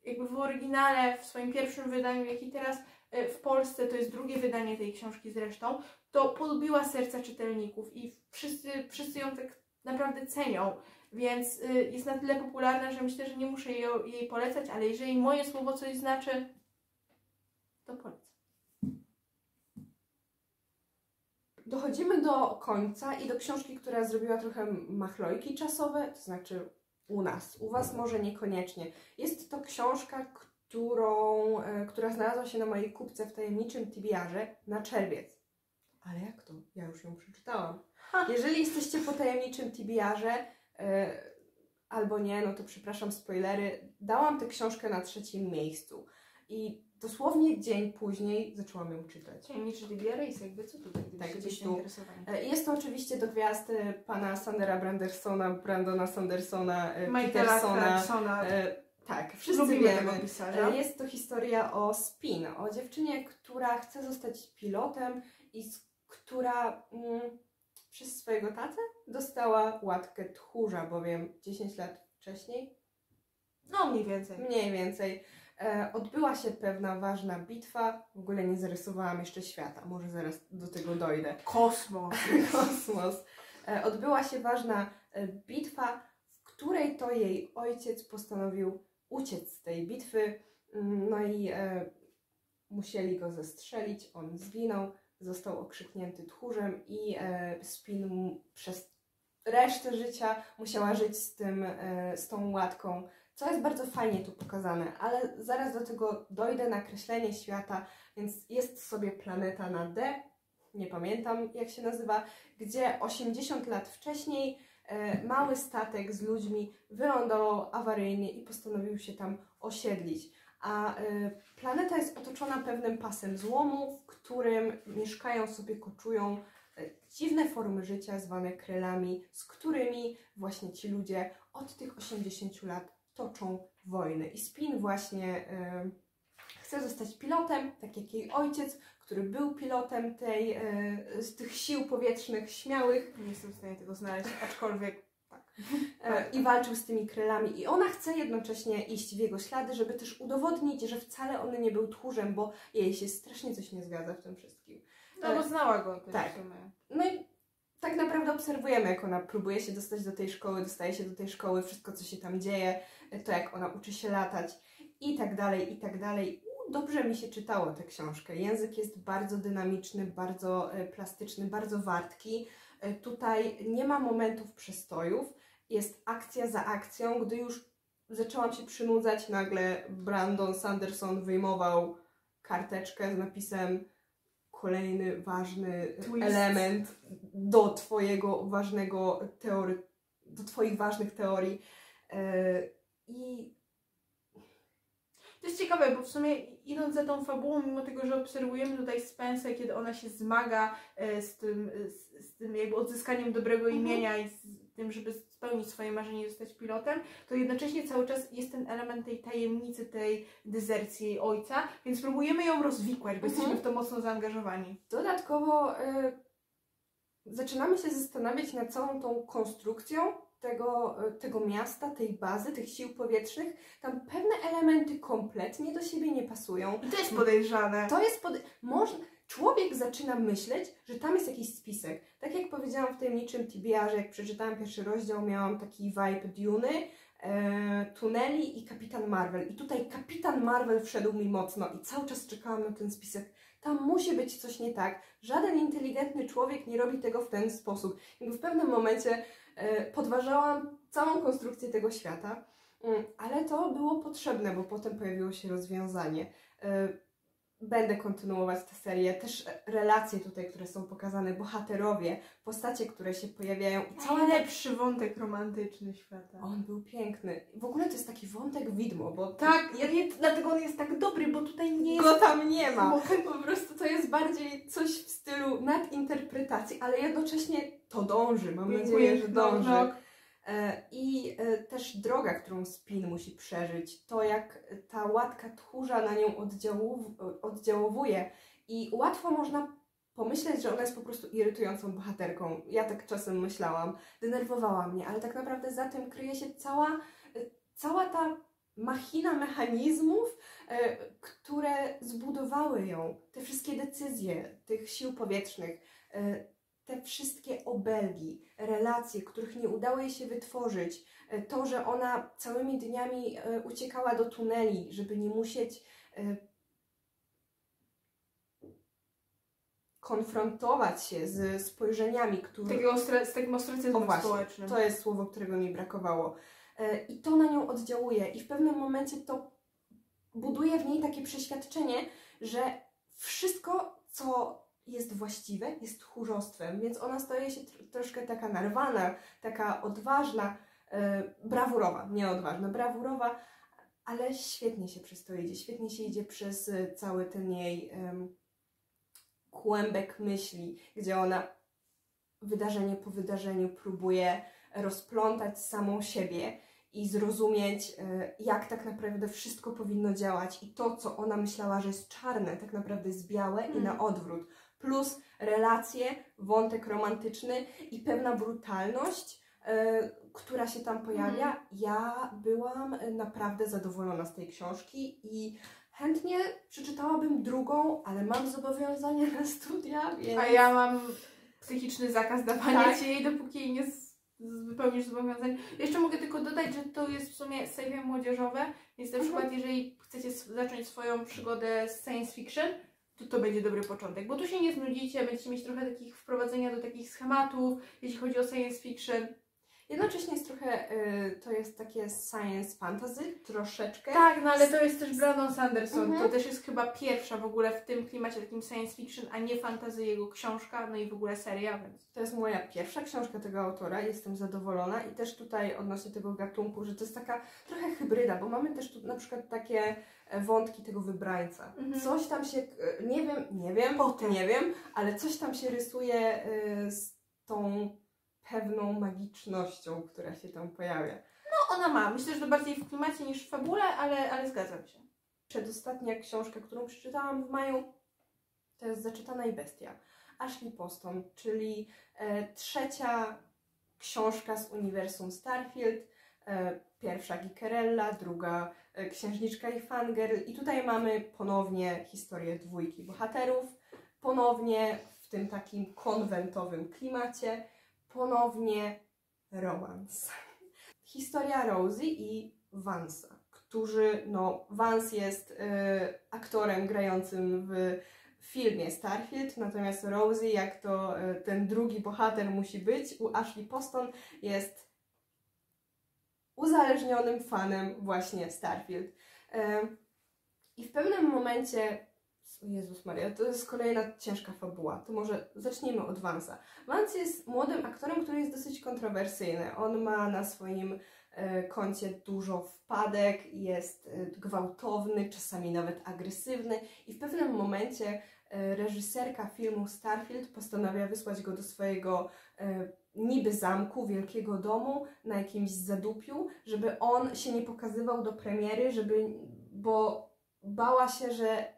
jakby w oryginale, w swoim pierwszym wydaniu, jak i teraz e, w Polsce, to jest drugie wydanie tej książki zresztą, to polubiła serca czytelników i wszyscy, wszyscy ją tak naprawdę cenią, więc e, jest na tyle popularna, że myślę, że nie muszę jej, jej polecać, ale jeżeli moje słowo coś znaczy, to polecam. Dochodzimy do końca i do książki, która zrobiła trochę machlojki czasowe, to znaczy u nas, u Was może niekoniecznie. Jest to książka, którą, e, która znalazła się na mojej kupce w tajemniczym tibiarze na czerwiec. Ale jak to? Ja już ją przeczytałam. Jeżeli jesteście po tajemniczym tibiarze, e, albo nie, no to przepraszam, spoilery. Dałam tę książkę na trzecim miejscu. I dosłownie dzień później zaczęłam ją czytać. Libia Race, jakby co tutaj tak, gdzieś tu. E, jest to oczywiście do gwiazd pana Sandera Brandersona, Brandona Sandersona, e, Petersona. E, tak, wszyscy Lubimy wiemy. tego pisarza. E, jest to historia o Spin, o dziewczynie, która chce zostać pilotem i która mm, przez swojego tatę dostała łatkę tchórza, bowiem 10 lat wcześniej. No, mniej więcej. Mniej więcej e, odbyła się pewna ważna bitwa. W ogóle nie zarysowałam jeszcze świata, może zaraz do tego dojdę. Kosmos. Kosmos. E, odbyła się ważna e, bitwa, w której to jej ojciec postanowił uciec z tej bitwy. Mm, No i e, musieli go zestrzelić, on zginął, został okrzyknięty tchórzem i e, Spin przez resztę życia musiała żyć z, tym, e, z tą łatką, co jest bardzo fajnie tu pokazane, ale zaraz do tego dojdę, nakreślenie świata, więc jest sobie planeta na D, nie pamiętam jak się nazywa, gdzie 80 lat wcześniej e, mały statek z ludźmi wylądował awaryjnie i postanowił się tam osiedlić. A e, planeta jest otoczona pewnym pasem złomu, w którym mieszkają sobie, koczują e, dziwne formy życia zwane krylami, z którymi właśnie ci ludzie od tych 80 lat toczą wojny. I Spin właśnie e, chce zostać pilotem, tak jak jej ojciec, który był pilotem tej, e, z tych sił powietrznych śmiałych Nie jestem w stanie tego znaleźć, aczkolwiek e, i walczył z tymi krylami. I ona chce jednocześnie iść w jego ślady, żeby też udowodnić, że wcale on nie był tchórzem, bo jej się strasznie coś nie zgadza w tym wszystkim. no bo znała go Tak. No i tak naprawdę obserwujemy, jak ona próbuje się dostać do tej szkoły, dostaje się do tej szkoły, wszystko co się tam dzieje, to jak ona uczy się latać i tak dalej, i tak dalej. Dobrze mi się czytało tę książkę. Język jest bardzo dynamiczny, bardzo e, plastyczny, bardzo wartki. E, Tutaj nie ma momentów przestojów, jest akcja za akcją. Gdy już zaczęłam się przynudzać, nagle Brandon Sanderson wyjmował karteczkę z napisem kolejny ważny Twist. element do twojego ważnego teorii, do twoich ważnych teorii. I To jest ciekawe, bo w sumie idąc za tą fabułą, mimo tego, że obserwujemy tutaj Spencer, kiedy ona się zmaga e, z tym, e, z, z tym jakby odzyskaniem dobrego Mhm. imienia i z tym, żeby spełnić swoje marzenie i zostać pilotem, to jednocześnie cały czas jest ten element tej tajemnicy, tej dezercji jej ojca, więc próbujemy ją rozwikłać, bo Mhm. jesteśmy w to mocno zaangażowani. dodatkowo e, zaczynamy się zastanawiać nad całą tą konstrukcją tego, e, tego miasta, tej bazy, tych sił powietrznych. Tam pewne elementy kompletnie do siebie nie pasują. I to jest podejrzane. To jest pod... Człowiek zaczyna myśleć, że tam jest jakiś spisek. Tak jak powiedziałam w tajemniczym TBR, jak przeczytałam pierwszy rozdział, miałam taki vibe Duny, e, tuneli i Kapitan Marvel. I tutaj Kapitan Marvel wszedł mi mocno i cały czas czekałam na ten spisek. Tam musi być coś nie tak. Żaden inteligentny człowiek nie robi tego w ten sposób. Jakby w pewnym momencie podważałam całą konstrukcję tego świata, Mm, ale to było potrzebne, bo potem pojawiło się rozwiązanie. Będę kontynuować tę serię. Też relacje tutaj, które są pokazane, bohaterowie, postacie, które się pojawiają ta Najlepszy wątek romantyczny świata. on był piękny. W ogóle to jest taki wątek widmo, bo Tak, ja nie, dlatego on jest tak dobry, bo tutaj nie jest... go tam nie ma. Bo- Po prostu to jest bardziej coś w stylu nadinterpretacji, ale jednocześnie to dąży. Mam nadzieję, że dąży. knock. I e, też droga, którą Spin musi przeżyć, to jak ta łatka tchórza na nią oddziałowuje i łatwo można pomyśleć, że ona jest po prostu irytującą bohaterką. Ja tak czasem myślałam, denerwowała mnie, ale tak naprawdę za tym kryje się cała, e, cała ta machina mechanizmów, e, które zbudowały ją, te wszystkie decyzje tych sił powietrznych, e, te wszystkie obelgi, relacje, których nie udało jej się wytworzyć, e, to, że ona całymi dniami e, uciekała do tuneli, żeby nie musieć e, konfrontować się z spojrzeniami, które. Takiego ostre, z takim O ostracyzmem właśnie, społecznym. To jest słowo, którego mi brakowało. I to na nią oddziałuje, i w pewnym momencie to buduje w niej takie przeświadczenie, że wszystko, co jest właściwe, jest tchórzostwem, więc ona staje się tr- troszkę taka narwana, taka odważna, e, brawurowa, nie odważna, brawurowa, ale świetnie się przez to idzie, świetnie się idzie przez e, cały ten jej kłębek myśli, gdzie ona wydarzenie po wydarzeniu próbuje rozplątać samą siebie i zrozumieć, e, jak tak naprawdę wszystko powinno działać i to, co ona myślała, że jest czarne, tak naprawdę jest białe i Mm. na odwrót. Plus relacje, wątek romantyczny i pewna brutalność, e, która się tam pojawia. Mm. Ja byłam e, naprawdę zadowolona z tej książki i chętnie przeczytałabym drugą, ale mam zobowiązania na studia, więc... A ja mam psychiczny zakaz dawania Tak. ci jej, dopóki jej nie wypełnisz zobowiązań. Jeszcze mogę tylko dodać, że to jest w sumie sci-fi młodzieżowe, więc na Mhm. przykład jeżeli chcecie zacząć swoją przygodę z science fiction, to to będzie dobry początek, bo tu się nie znudzicie, będziecie mieć trochę takich wprowadzenia do takich schematów, jeśli chodzi o science fiction. Jednocześnie jest trochę, y, to jest takie science fantasy, troszeczkę. Tak, no ale to jest też Brandon Sanderson. Mhm. To też jest chyba pierwsza w ogóle w tym klimacie takim science fiction, a nie fantasy jego książka, no i w ogóle seria, więc. To jest moja pierwsza książka tego autora, jestem zadowolona i też tutaj odnośnie tego gatunku, że to jest taka trochę hybryda, bo mamy też tu na przykład takie e, wątki tego wybrańca. Mhm. Coś tam się, e, nie wiem, nie wiem, Potem. nie wiem, ale coś tam się rysuje e, z tą pewną magicznością, która się tam pojawia. No ona ma. Myślę, że to bardziej w klimacie niż w fabule, ale, ale zgadzam się. Przedostatnia książka, którą przeczytałam w maju, to jest Zaczytana i Bestia. Ashley Poston, czyli e, trzecia książka z uniwersum Starfield. E, pierwsza Gikerella, druga e, Księżniczka i Fangirl. I tutaj mamy ponownie historię dwójki bohaterów, ponownie w tym takim konwentowym klimacie, ponownie romans. Historia Rosie i Vansa, którzy, no, Vance jest e, aktorem grającym w filmie Starfield, natomiast Rosie, jak to e, ten drugi bohater musi być, u Ashley Poston jest uzależnionym fanem właśnie Starfield. E, I w pewnym momencie, Jezus Maria, to jest kolejna ciężka fabuła, to może zacznijmy od Vansa. Vance jest młodym aktorem, który jest dosyć kontrowersyjny. On ma na swoim e, koncie dużo wpadek, jest e, gwałtowny, czasami nawet agresywny i w pewnym momencie e, reżyserka filmu Starfield postanawia wysłać go do swojego niby zamku, wielkiego domu na jakimś zadupiu, żeby on się nie pokazywał do premiery, żeby, bo bała się, że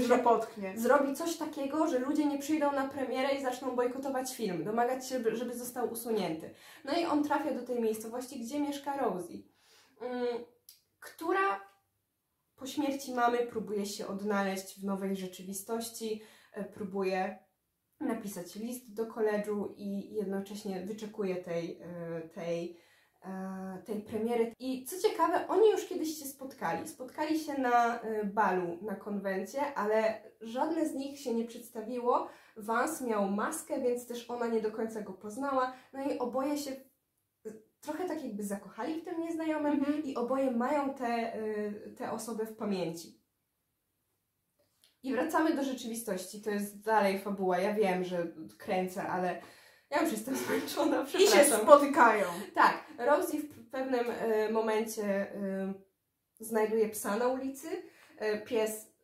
Że potknie. zrobi coś takiego, że ludzie nie przyjdą na premierę i zaczną bojkotować film, domagać się, żeby- żeby został usunięty. No i on trafia do tej miejscowości, gdzie mieszka Rosie, mm, która po śmierci mamy próbuje się odnaleźć w nowej rzeczywistości, e, próbuje napisać list do koledżu i jednocześnie wyczekuje tej, e, tej, tej premiery. I co ciekawe, oni już kiedyś się spotkali. Spotkali się na e, balu na konwencie, ale żadne z nich się nie przedstawiło. Vance miał maskę, więc też ona nie do końca go poznała. No i oboje się e, trochę tak jakby zakochali w tym nieznajomym Mhm. i oboje mają te, te osoby w pamięci. I wracamy do rzeczywistości. To jest dalej fabuła. Ja wiem, że kręcę, ale ja już jestem zmęczona, I się spotykają. Tak, Rosie w pewnym y, momencie y, znajduje psa na ulicy. Y, pies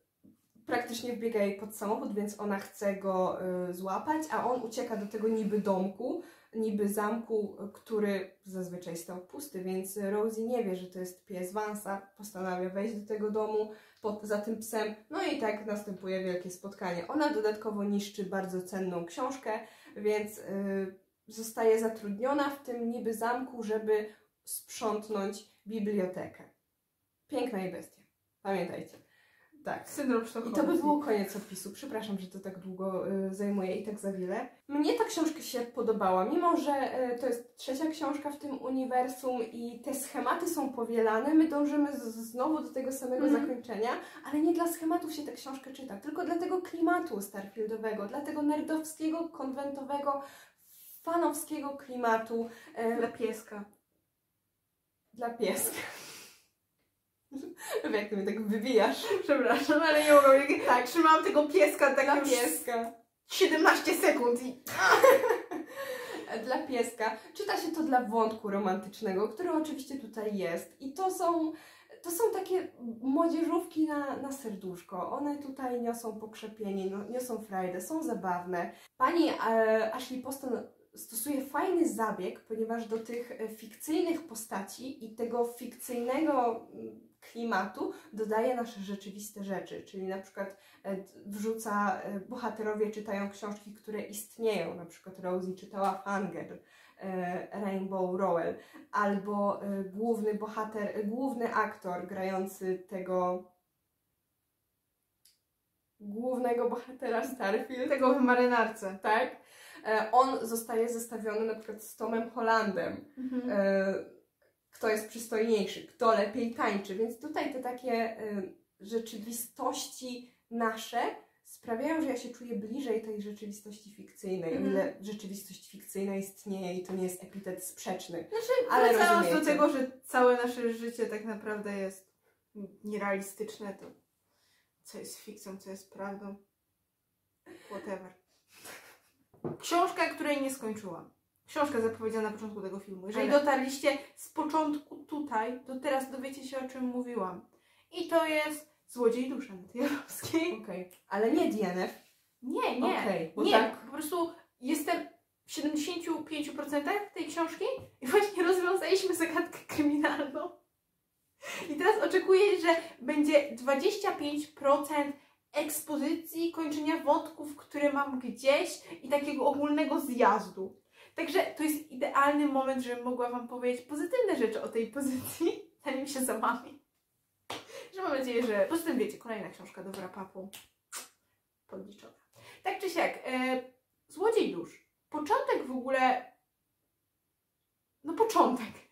praktycznie wbiega jej pod samochód, więc ona chce go złapać, a on ucieka do tego niby domku, niby zamku, który zazwyczaj stał pusty, więc Rosie nie wie, że to jest pies Vansa, postanawia wejść do tego domu pod, za tym psem, no i tak następuje wielkie spotkanie. Ona dodatkowo niszczy bardzo cenną książkę, więc y, zostaje zatrudniona w tym niby zamku, żeby sprzątnąć bibliotekę. Piękna i bestia. Pamiętajcie. Tak. Syndrom I to by było koniec opisu. Przepraszam, że to tak długo y, zajmuje i tak za wiele. Mnie ta książka się podobała, mimo że y, to jest trzecia książka w tym uniwersum i te schematy są powielane. My dążymy z, znowu do tego samego Mhm. zakończenia, ale nie dla schematów się tę książkę czyta, tylko dla tego klimatu starfieldowego, dla tego nerdowskiego, konwentowego, fanowskiego klimatu. Dla pieska. dla pieska. Jak ty mnie tak wybijasz. Przepraszam, ale nie mogłam. Tak, trzymałam tego pieska tak Dla już pieska. 17 sekund i... Dla pieska. Czyta się to dla wątku romantycznego, który oczywiście tutaj jest. I to są, to są takie młodzieżówki na, na serduszko. One tutaj niosą pokrzepienie, no, niosą frajdę, są zabawne. Pani e, Ashley Poston stosuje fajny zabieg, ponieważ do tych e, fikcyjnych postaci i tego fikcyjnego mm, klimatu dodaje nasze rzeczywiste rzeczy, czyli na przykład e, wrzuca, e, bohaterowie czytają książki, które istnieją, na przykład Rosie czytała Hunger, e, Rainbow Rowell, albo główny bohater, główny aktor grający tego głównego bohatera Starfield, Tego w marynarce. tak? E, On zostaje zestawiony na przykład z Tomem Hollandem, Mhm. e, kto jest przystojniejszy, kto lepiej tańczy. Więc tutaj te takie e, rzeczywistości nasze sprawiają, że ja się czuję bliżej tej rzeczywistości fikcyjnej, Mhm. o ile rzeczywistość fikcyjna istnieje i to nie jest epitet sprzeczny. Znaczy, Ale wracając do tego, że całe nasze życie tak naprawdę jest nierealistyczne, to co jest fikcją, co jest prawdą. Whatever. Książka, której nie skończyłam. Książka zapowiedziana na początku tego filmu. Jeżeli Ale- dotarliście z początku tutaj, to teraz dowiecie się o czym mówiłam. I to jest Złodziej duszy Antyjowskiej. Okej, ale nie DNF. Nie, nie. Bo nie, tak- po prostu jestem w 75% tej książki i właśnie rozwiązaliśmy zagadkę kryminalną. I teraz oczekuję, że będzie 25% ekspozycji, kończenia wątków, które mam gdzieś i takiego ogólnego zjazdu. Także to jest idealny moment, żebym mogła Wam powiedzieć pozytywne rzeczy o tej pozycji, zanim się załamie. Że mam nadzieję, że poza wiecie, kolejna książka do wrap-upu podliczona. Tak czy siak, e, Złodziej dusz. Początek w ogóle. No, początek.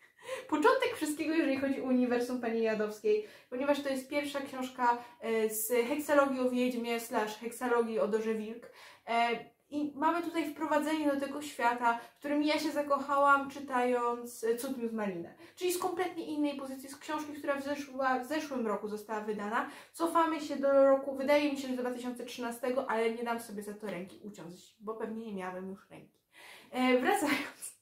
Początek wszystkiego, jeżeli chodzi o uniwersum pani Jadowskiej, ponieważ to jest pierwsza książka e, z heksalogii o wiedźmie slash heksalogii o Dorze Wilk. E, I mamy tutaj wprowadzenie do tego świata, w którym ja się zakochałam czytając e, Cud Miód Malinę. Czyli z kompletnie innej pozycji, z książki, która w, zeszła, w zeszłym roku została wydana. Cofamy się do roku, wydaje mi się, że 2013, ale nie dam sobie za to ręki uciąć, bo pewnie nie miałem już ręki. E, wracając.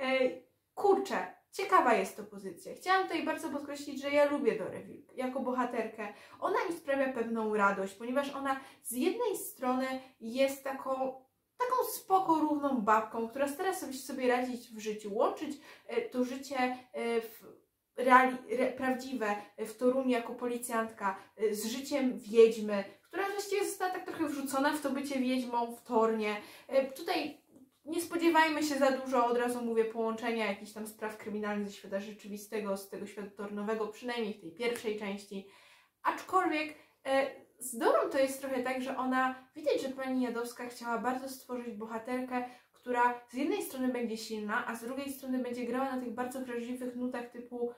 E, kurczę, ciekawa jest to pozycja. Chciałam tutaj bardzo podkreślić, że ja lubię Dorę Wilk jako bohaterkę. Ona mi sprawia pewną radość, ponieważ ona z jednej strony jest taką taką spoko, równą babką, która stara sobie sobie radzić w życiu, łączyć e, to życie e, w reali, re, prawdziwe w Toruniu jako policjantka e, z życiem wiedźmy, która właściwie została tak trochę wrzucona w to bycie wiedźmą w Tornie. Tutaj nie spodziewajmy się za dużo, od razu mówię, połączenia jakichś tam spraw kryminalnych ze świata rzeczywistego, z tego świata tornowego, przynajmniej w tej pierwszej części. Aczkolwiek e, z Dorą to jest trochę tak, że ona, widać, że pani Jadowska chciała bardzo stworzyć bohaterkę, która z jednej strony będzie silna, a z drugiej strony będzie grała na tych bardzo wrażliwych nutach typu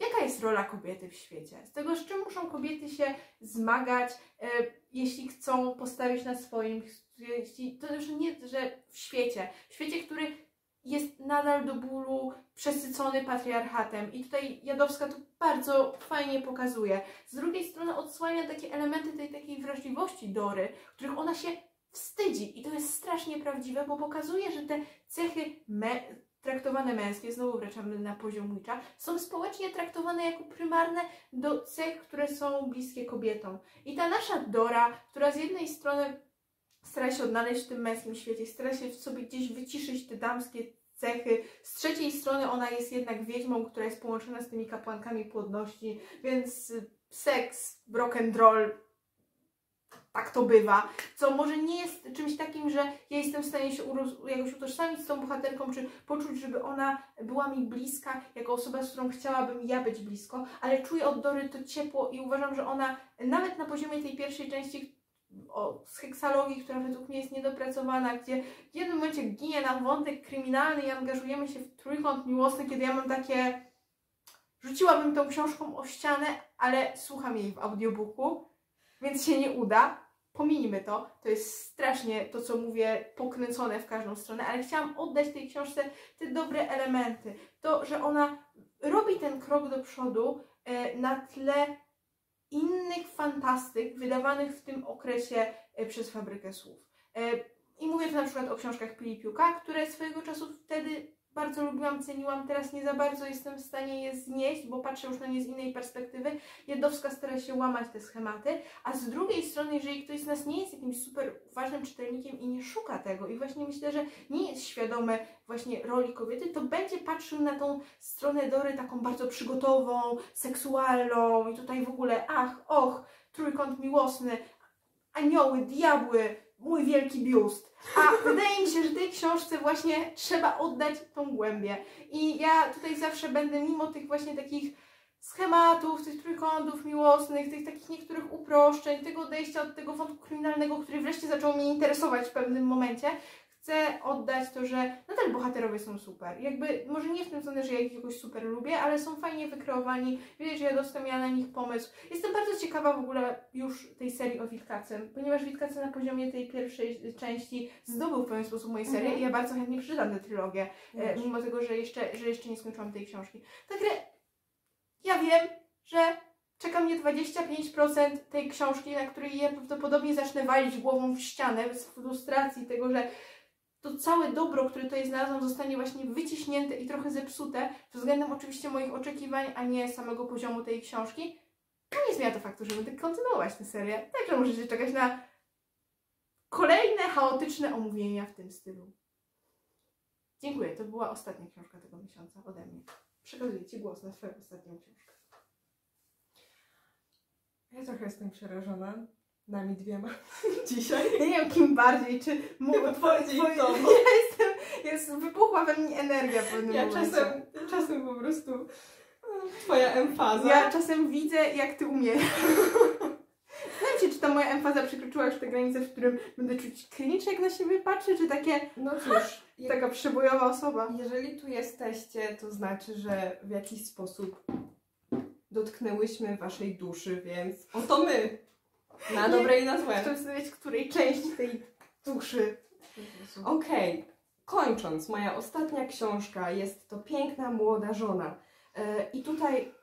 jaka jest rola kobiety w świecie, z tego z czym muszą kobiety się zmagać, e, jeśli chcą postawić na swoim, jeśli, to już nie, że w świecie, w świecie, który jest nadal do bólu przesycony patriarchatem. I tutaj Jadowska to bardzo fajnie pokazuje. Z drugiej strony odsłania takie elementy tej takiej wrażliwości Dory, których ona się wstydzi. I to jest strasznie prawdziwe, bo pokazuje, że te cechy traktowane męskie, znowu wracamy na poziom Witcha, są społecznie traktowane jako prymarne do cech, które są bliskie kobietom. I ta nasza Dora, która z jednej strony stara się odnaleźć w tym męskim świecie, stara się w sobie gdzieś wyciszyć te damskie cechy. Z trzeciej strony ona jest jednak wiedźmą, która jest połączona z tymi kapłankami płodności, więc seks, rock and roll, tak to bywa. Co może nie jest czymś takim, że ja jestem w stanie się jakoś utożsamić z tą bohaterką, czy poczuć, żeby ona była mi bliska, jako osoba, z którą chciałabym ja być blisko, ale czuję od Dory to ciepło i uważam, że ona nawet na poziomie tej pierwszej części o, z heksalogii, która według mnie jest niedopracowana, gdzie w jednym momencie ginie nam wątek kryminalny i angażujemy się w trójkąt miłosny, kiedy ja mam takie rzuciłabym tą książką o ścianę, ale słucham jej w audiobooku, więc się nie uda. Pominijmy to, to jest strasznie to, co mówię, pokręcone w każdą stronę, ale chciałam oddać tej książce te dobre elementy. To, że ona robi ten krok do przodu e, na tle innych fantastyk wydawanych w tym okresie e, przez Fabrykę Słów. E, I mówię tu na przykład o książkach Pilipiuka, które swojego czasu wtedy bardzo lubiłam, ceniłam, teraz nie za bardzo jestem w stanie je znieść, bo patrzę już na nie z innej perspektywy. Jedowska stara się łamać te schematy, a z drugiej strony, jeżeli ktoś z nas nie jest jakimś super ważnym czytelnikiem i nie szuka tego i właśnie myślę, że nie jest świadomy właśnie roli kobiety, to będzie patrzył na tą stronę Dory taką bardzo przygotową, seksualną i tutaj w ogóle ach, och, trójkąt miłosny, anioły, diabły, mój wielki biust. A wydaje mi się, że tej książce właśnie trzeba oddać tą głębię. I ja tutaj zawsze będę, mimo tych właśnie takich schematów, tych trójkątów miłosnych, tych takich niektórych uproszczeń, tego odejścia od tego wątku kryminalnego, który wreszcie zaczął mnie interesować w pewnym momencie, chcę oddać to, że nadal bohaterowie są super. Jakby, może nie w tym sensie, że ja ich jakoś super lubię, ale są fajnie wykreowani. Widać, że Jadowska miała na nich pomysł. Jestem bardzo ciekawa w ogóle już tej serii o Witkacym, ponieważ Witkacy na poziomie tej pierwszej części zdobył w pewien sposób moją serię Mhm. i ja bardzo chętnie przeczytam tę trylogię, e, mimo tego, że jeszcze, że jeszcze nie skończyłam tej książki. Także ja wiem, że czeka mnie 25% tej książki, na której ja prawdopodobnie zacznę walić głową w ścianę z frustracji tego, że to całe dobro, które tutaj znalazłam, zostanie właśnie wyciśnięte i trochę zepsute względem oczywiście moich oczekiwań, a nie samego poziomu tej książki. To nie zmienia to faktu, że będę kontynuować tę serię. Także możecie czekać na kolejne chaotyczne omówienia w tym stylu. Dziękuję. To była ostatnia książka tego miesiąca ode mnie. Przekazuję Ci głos na swoją ostatnią książkę. Ja trochę jestem przerażona nami dwiema dzisiaj. Ja nie wiem, kim bardziej, czy mu, Chyba bardziej twoje- tobą. Ja jestem, jest, wybuchła we mnie energia w pewnym Ja momencie. czasem, czasem po prostu e, twoja emfaza. Ja czasem widzę, jak ty umierasz. Zastanawiam się, czy ta moja emfaza przekroczyła już tę granicę, w którym będę czuć cringe, jak na siebie patrzę, czy takie No cóż, je- taka przebojowa osoba. jeżeli tu jesteście, to znaczy, że w jakiś sposób dotknęłyśmy waszej duszy, więc oto my. Na dobre i na złe. Chcę zastanawiać, której części tej duszy. Okej, kończąc, moja ostatnia książka jest to Piękna Młoda Żona. E, I tutaj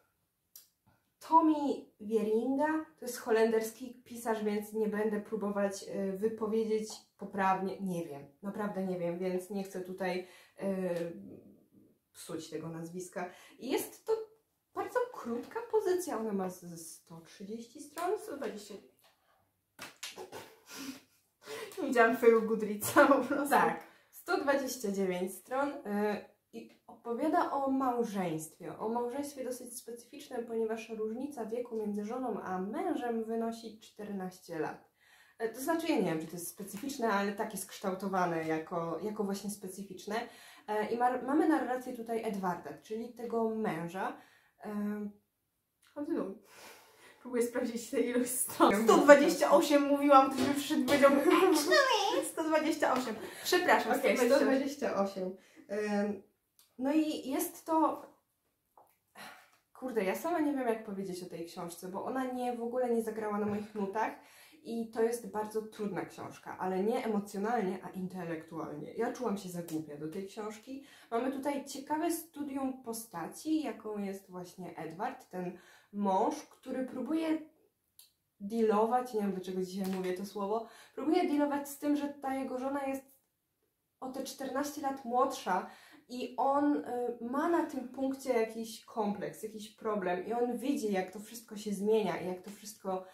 Tommy Wieringa, to jest holenderski pisarz, więc nie będę próbować e, wypowiedzieć poprawnie. Nie wiem, naprawdę nie wiem, więc nie chcę tutaj e, psuć tego nazwiska. Jest to bardzo krótka pozycja, ona ma z- z 130 stron. 129. Widziałam twojego Goodreadsa po prostu. Tak, 129 stron y, i opowiada o małżeństwie. O małżeństwie dosyć specyficznym, ponieważ różnica wieku między żoną a mężem wynosi 14 lat. E, To znaczy, ja nie wiem, czy to jest specyficzne, ale tak jest kształtowane jako, jako właśnie specyficzne. E, I ma, mamy narrację tutaj Edwarda, czyli tego męża. E, Kontynuuj. Próbuję sprawdzić tę ilość stron. 128 mówiłam, ktoś by przyszedł powiedział 128. Przepraszam, Okej, 128. 128. Ym, No i jest to. Kurde, ja sama nie wiem, jak powiedzieć o tej książce, bo ona nie w ogóle nie zagrała na moich nutach i to jest bardzo trudna książka, ale nie emocjonalnie, a intelektualnie. Ja czułam się za głupia do tej książki. Mamy tutaj ciekawe studium postaci, jaką jest właśnie Edward, ten mąż, który próbuje dealować, nie wiem dlaczego dzisiaj mówię to słowo, próbuje dealować z tym, że ta jego żona jest o te 14 lat młodsza i on y, ma na tym punkcie jakiś kompleks, jakiś problem i on widzi, jak to wszystko się zmienia i jak to wszystko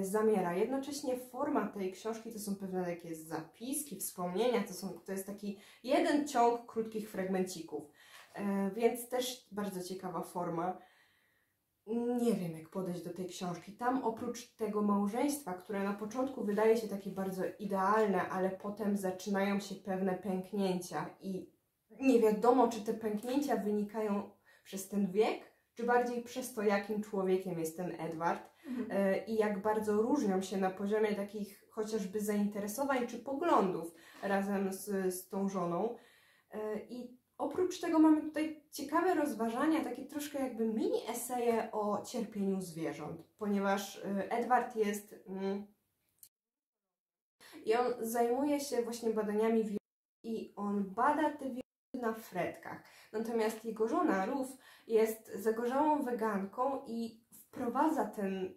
zamiera. Jednocześnie forma tej książki to są pewne takie zapiski, wspomnienia, to, są, to jest taki jeden ciąg krótkich fragmencików, y, więc też bardzo ciekawa forma. Nie wiem, jak podejść do tej książki. Tam oprócz tego małżeństwa, które na początku wydaje się takie bardzo idealne, ale potem zaczynają się pewne pęknięcia i nie wiadomo, czy te pęknięcia wynikają przez ten wiek, czy bardziej przez to, jakim człowiekiem jest ten Edward Mhm. e, i jak bardzo różnią się na poziomie takich chociażby zainteresowań czy poglądów razem z, z tą żoną. E, I oprócz tego mamy tutaj ciekawe rozważania, takie troszkę jakby mini eseje o cierpieniu zwierząt, ponieważ e, Edward jest. Mm, I on zajmuje się właśnie badaniami zwierząt i on bada te zwierzęta na fredkach. Natomiast jego żona, Ruf, jest zagorzałą weganką i wprowadza ten,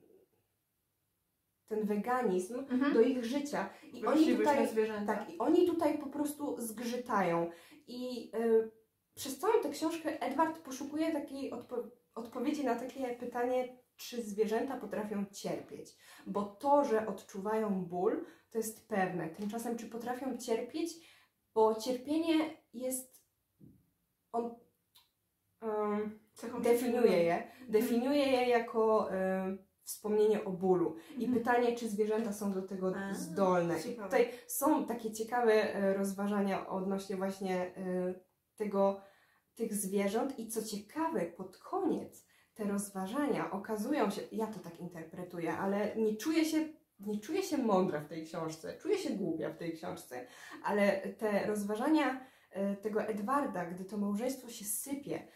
ten weganizm Mhm. do ich życia. I oni tutaj, tak, i oni tutaj po prostu zgrzytają. I y, przez całą tę książkę Edward poszukuje takiej odpo- odpowiedzi na takie pytanie, czy zwierzęta potrafią cierpieć. Bo to, że odczuwają ból, to jest pewne. Tymczasem, czy potrafią cierpieć, bo cierpienie jest. On Cechą definiuje je, definiuje je jako em, wspomnienie o bólu. I Mhm. pytanie, czy zwierzęta są do tego A, zdolne. I tutaj są takie ciekawe e, rozważania odnośnie właśnie e, tego, tych zwierząt. I co ciekawe, pod koniec te rozważania okazują się, ja to tak interpretuję, ale nie czuję się nie czuję się mądra w tej książce, czuję się głupia w tej książce, ale te rozważania e, tego Edwarda, gdy to małżeństwo się sypie,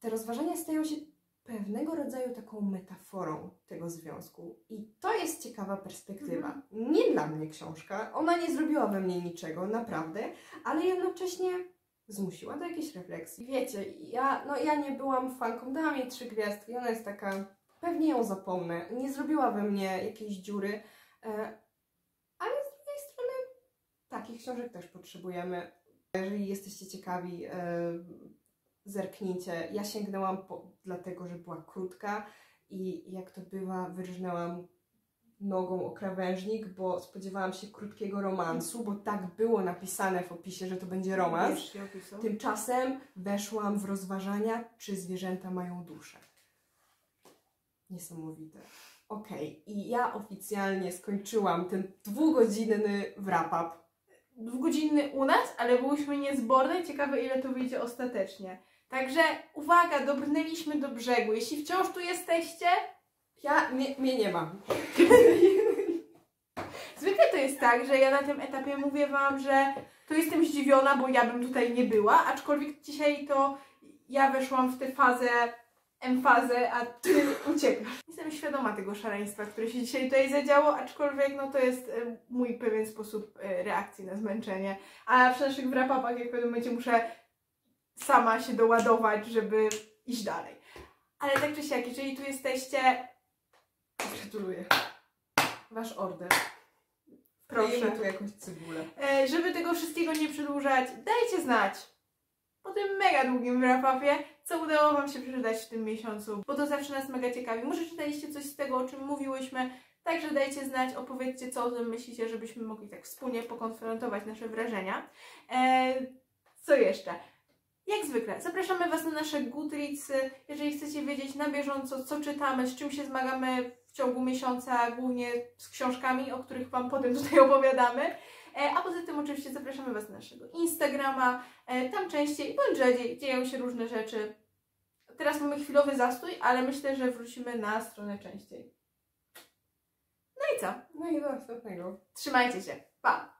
te rozważania stają się pewnego rodzaju taką metaforą tego związku. I to jest ciekawa perspektywa. Nie dla mnie książka, ona nie zrobiła we mnie niczego, naprawdę, ale jednocześnie zmusiła do jakiejś refleksji. Wiecie, ja, no, ja nie byłam fanką, dałam jej trzy gwiazdki, ona jest taka, pewnie ją zapomnę, nie zrobiła we mnie jakiejś dziury, e, ale z drugiej strony takich książek też potrzebujemy. Jeżeli jesteście ciekawi, e, zerknijcie. Ja sięgnęłam po, dlatego, że była krótka i jak to bywa, wyrżnęłam nogą o krawężnik, bo spodziewałam się krótkiego romansu, bo tak było napisane w opisie, że to będzie romans. Tymczasem weszłam w rozważania, czy zwierzęta mają duszę. Niesamowite. Okej, i ja oficjalnie skończyłam ten dwugodzinny wrap-up. dwugodzinny u nas, ale byłyśmy niezborne. Ciekawe, ile to wyjdzie ostatecznie. Także uwaga, dobrnęliśmy do brzegu. Jeśli wciąż tu jesteście, Ja, mnie, mnie nie ma. zwykle to jest tak, że ja na tym etapie mówię Wam, że to jestem zdziwiona, bo ja bym tutaj nie była, aczkolwiek dzisiaj to ja weszłam w tę fazę, emfazę, a Ty uciekasz. Jestem świadoma tego szaleństwa, które się dzisiaj tutaj zadziało, aczkolwiek no to jest mój pewien sposób e, reakcji na zmęczenie. A w naszych wrap-upach jak w pewnym momencie muszę sama się doładować, żeby iść dalej. Ale tak czy siak, jeżeli tu jesteście, gratuluję. Wasz order. Proszę. Tu jakąś cebulę. E, żeby tego wszystkiego nie przedłużać, dajcie znać po tym mega długim wrap-upie, co udało Wam się przeczytać w tym miesiącu, bo to zawsze nas mega ciekawi. Może czytaliście coś z tego, o czym mówiłyśmy, także dajcie znać, opowiedzcie, co o tym myślicie, żebyśmy mogli tak wspólnie pokonfrontować nasze wrażenia. E, co jeszcze? Jak zwykle, zapraszamy Was na nasze Goodreadsy, jeżeli chcecie wiedzieć na bieżąco, co czytamy, z czym się zmagamy w ciągu miesiąca, głównie z książkami, o których Wam potem tutaj opowiadamy. E, A poza tym oczywiście zapraszamy Was na naszego Instagrama, e, tam częściej bądź rzadziej dzieją się różne rzeczy. Teraz mamy chwilowy zastój, ale myślę, że wrócimy na stronę częściej. No i co? No i do następnego. Trzymajcie się. Pa!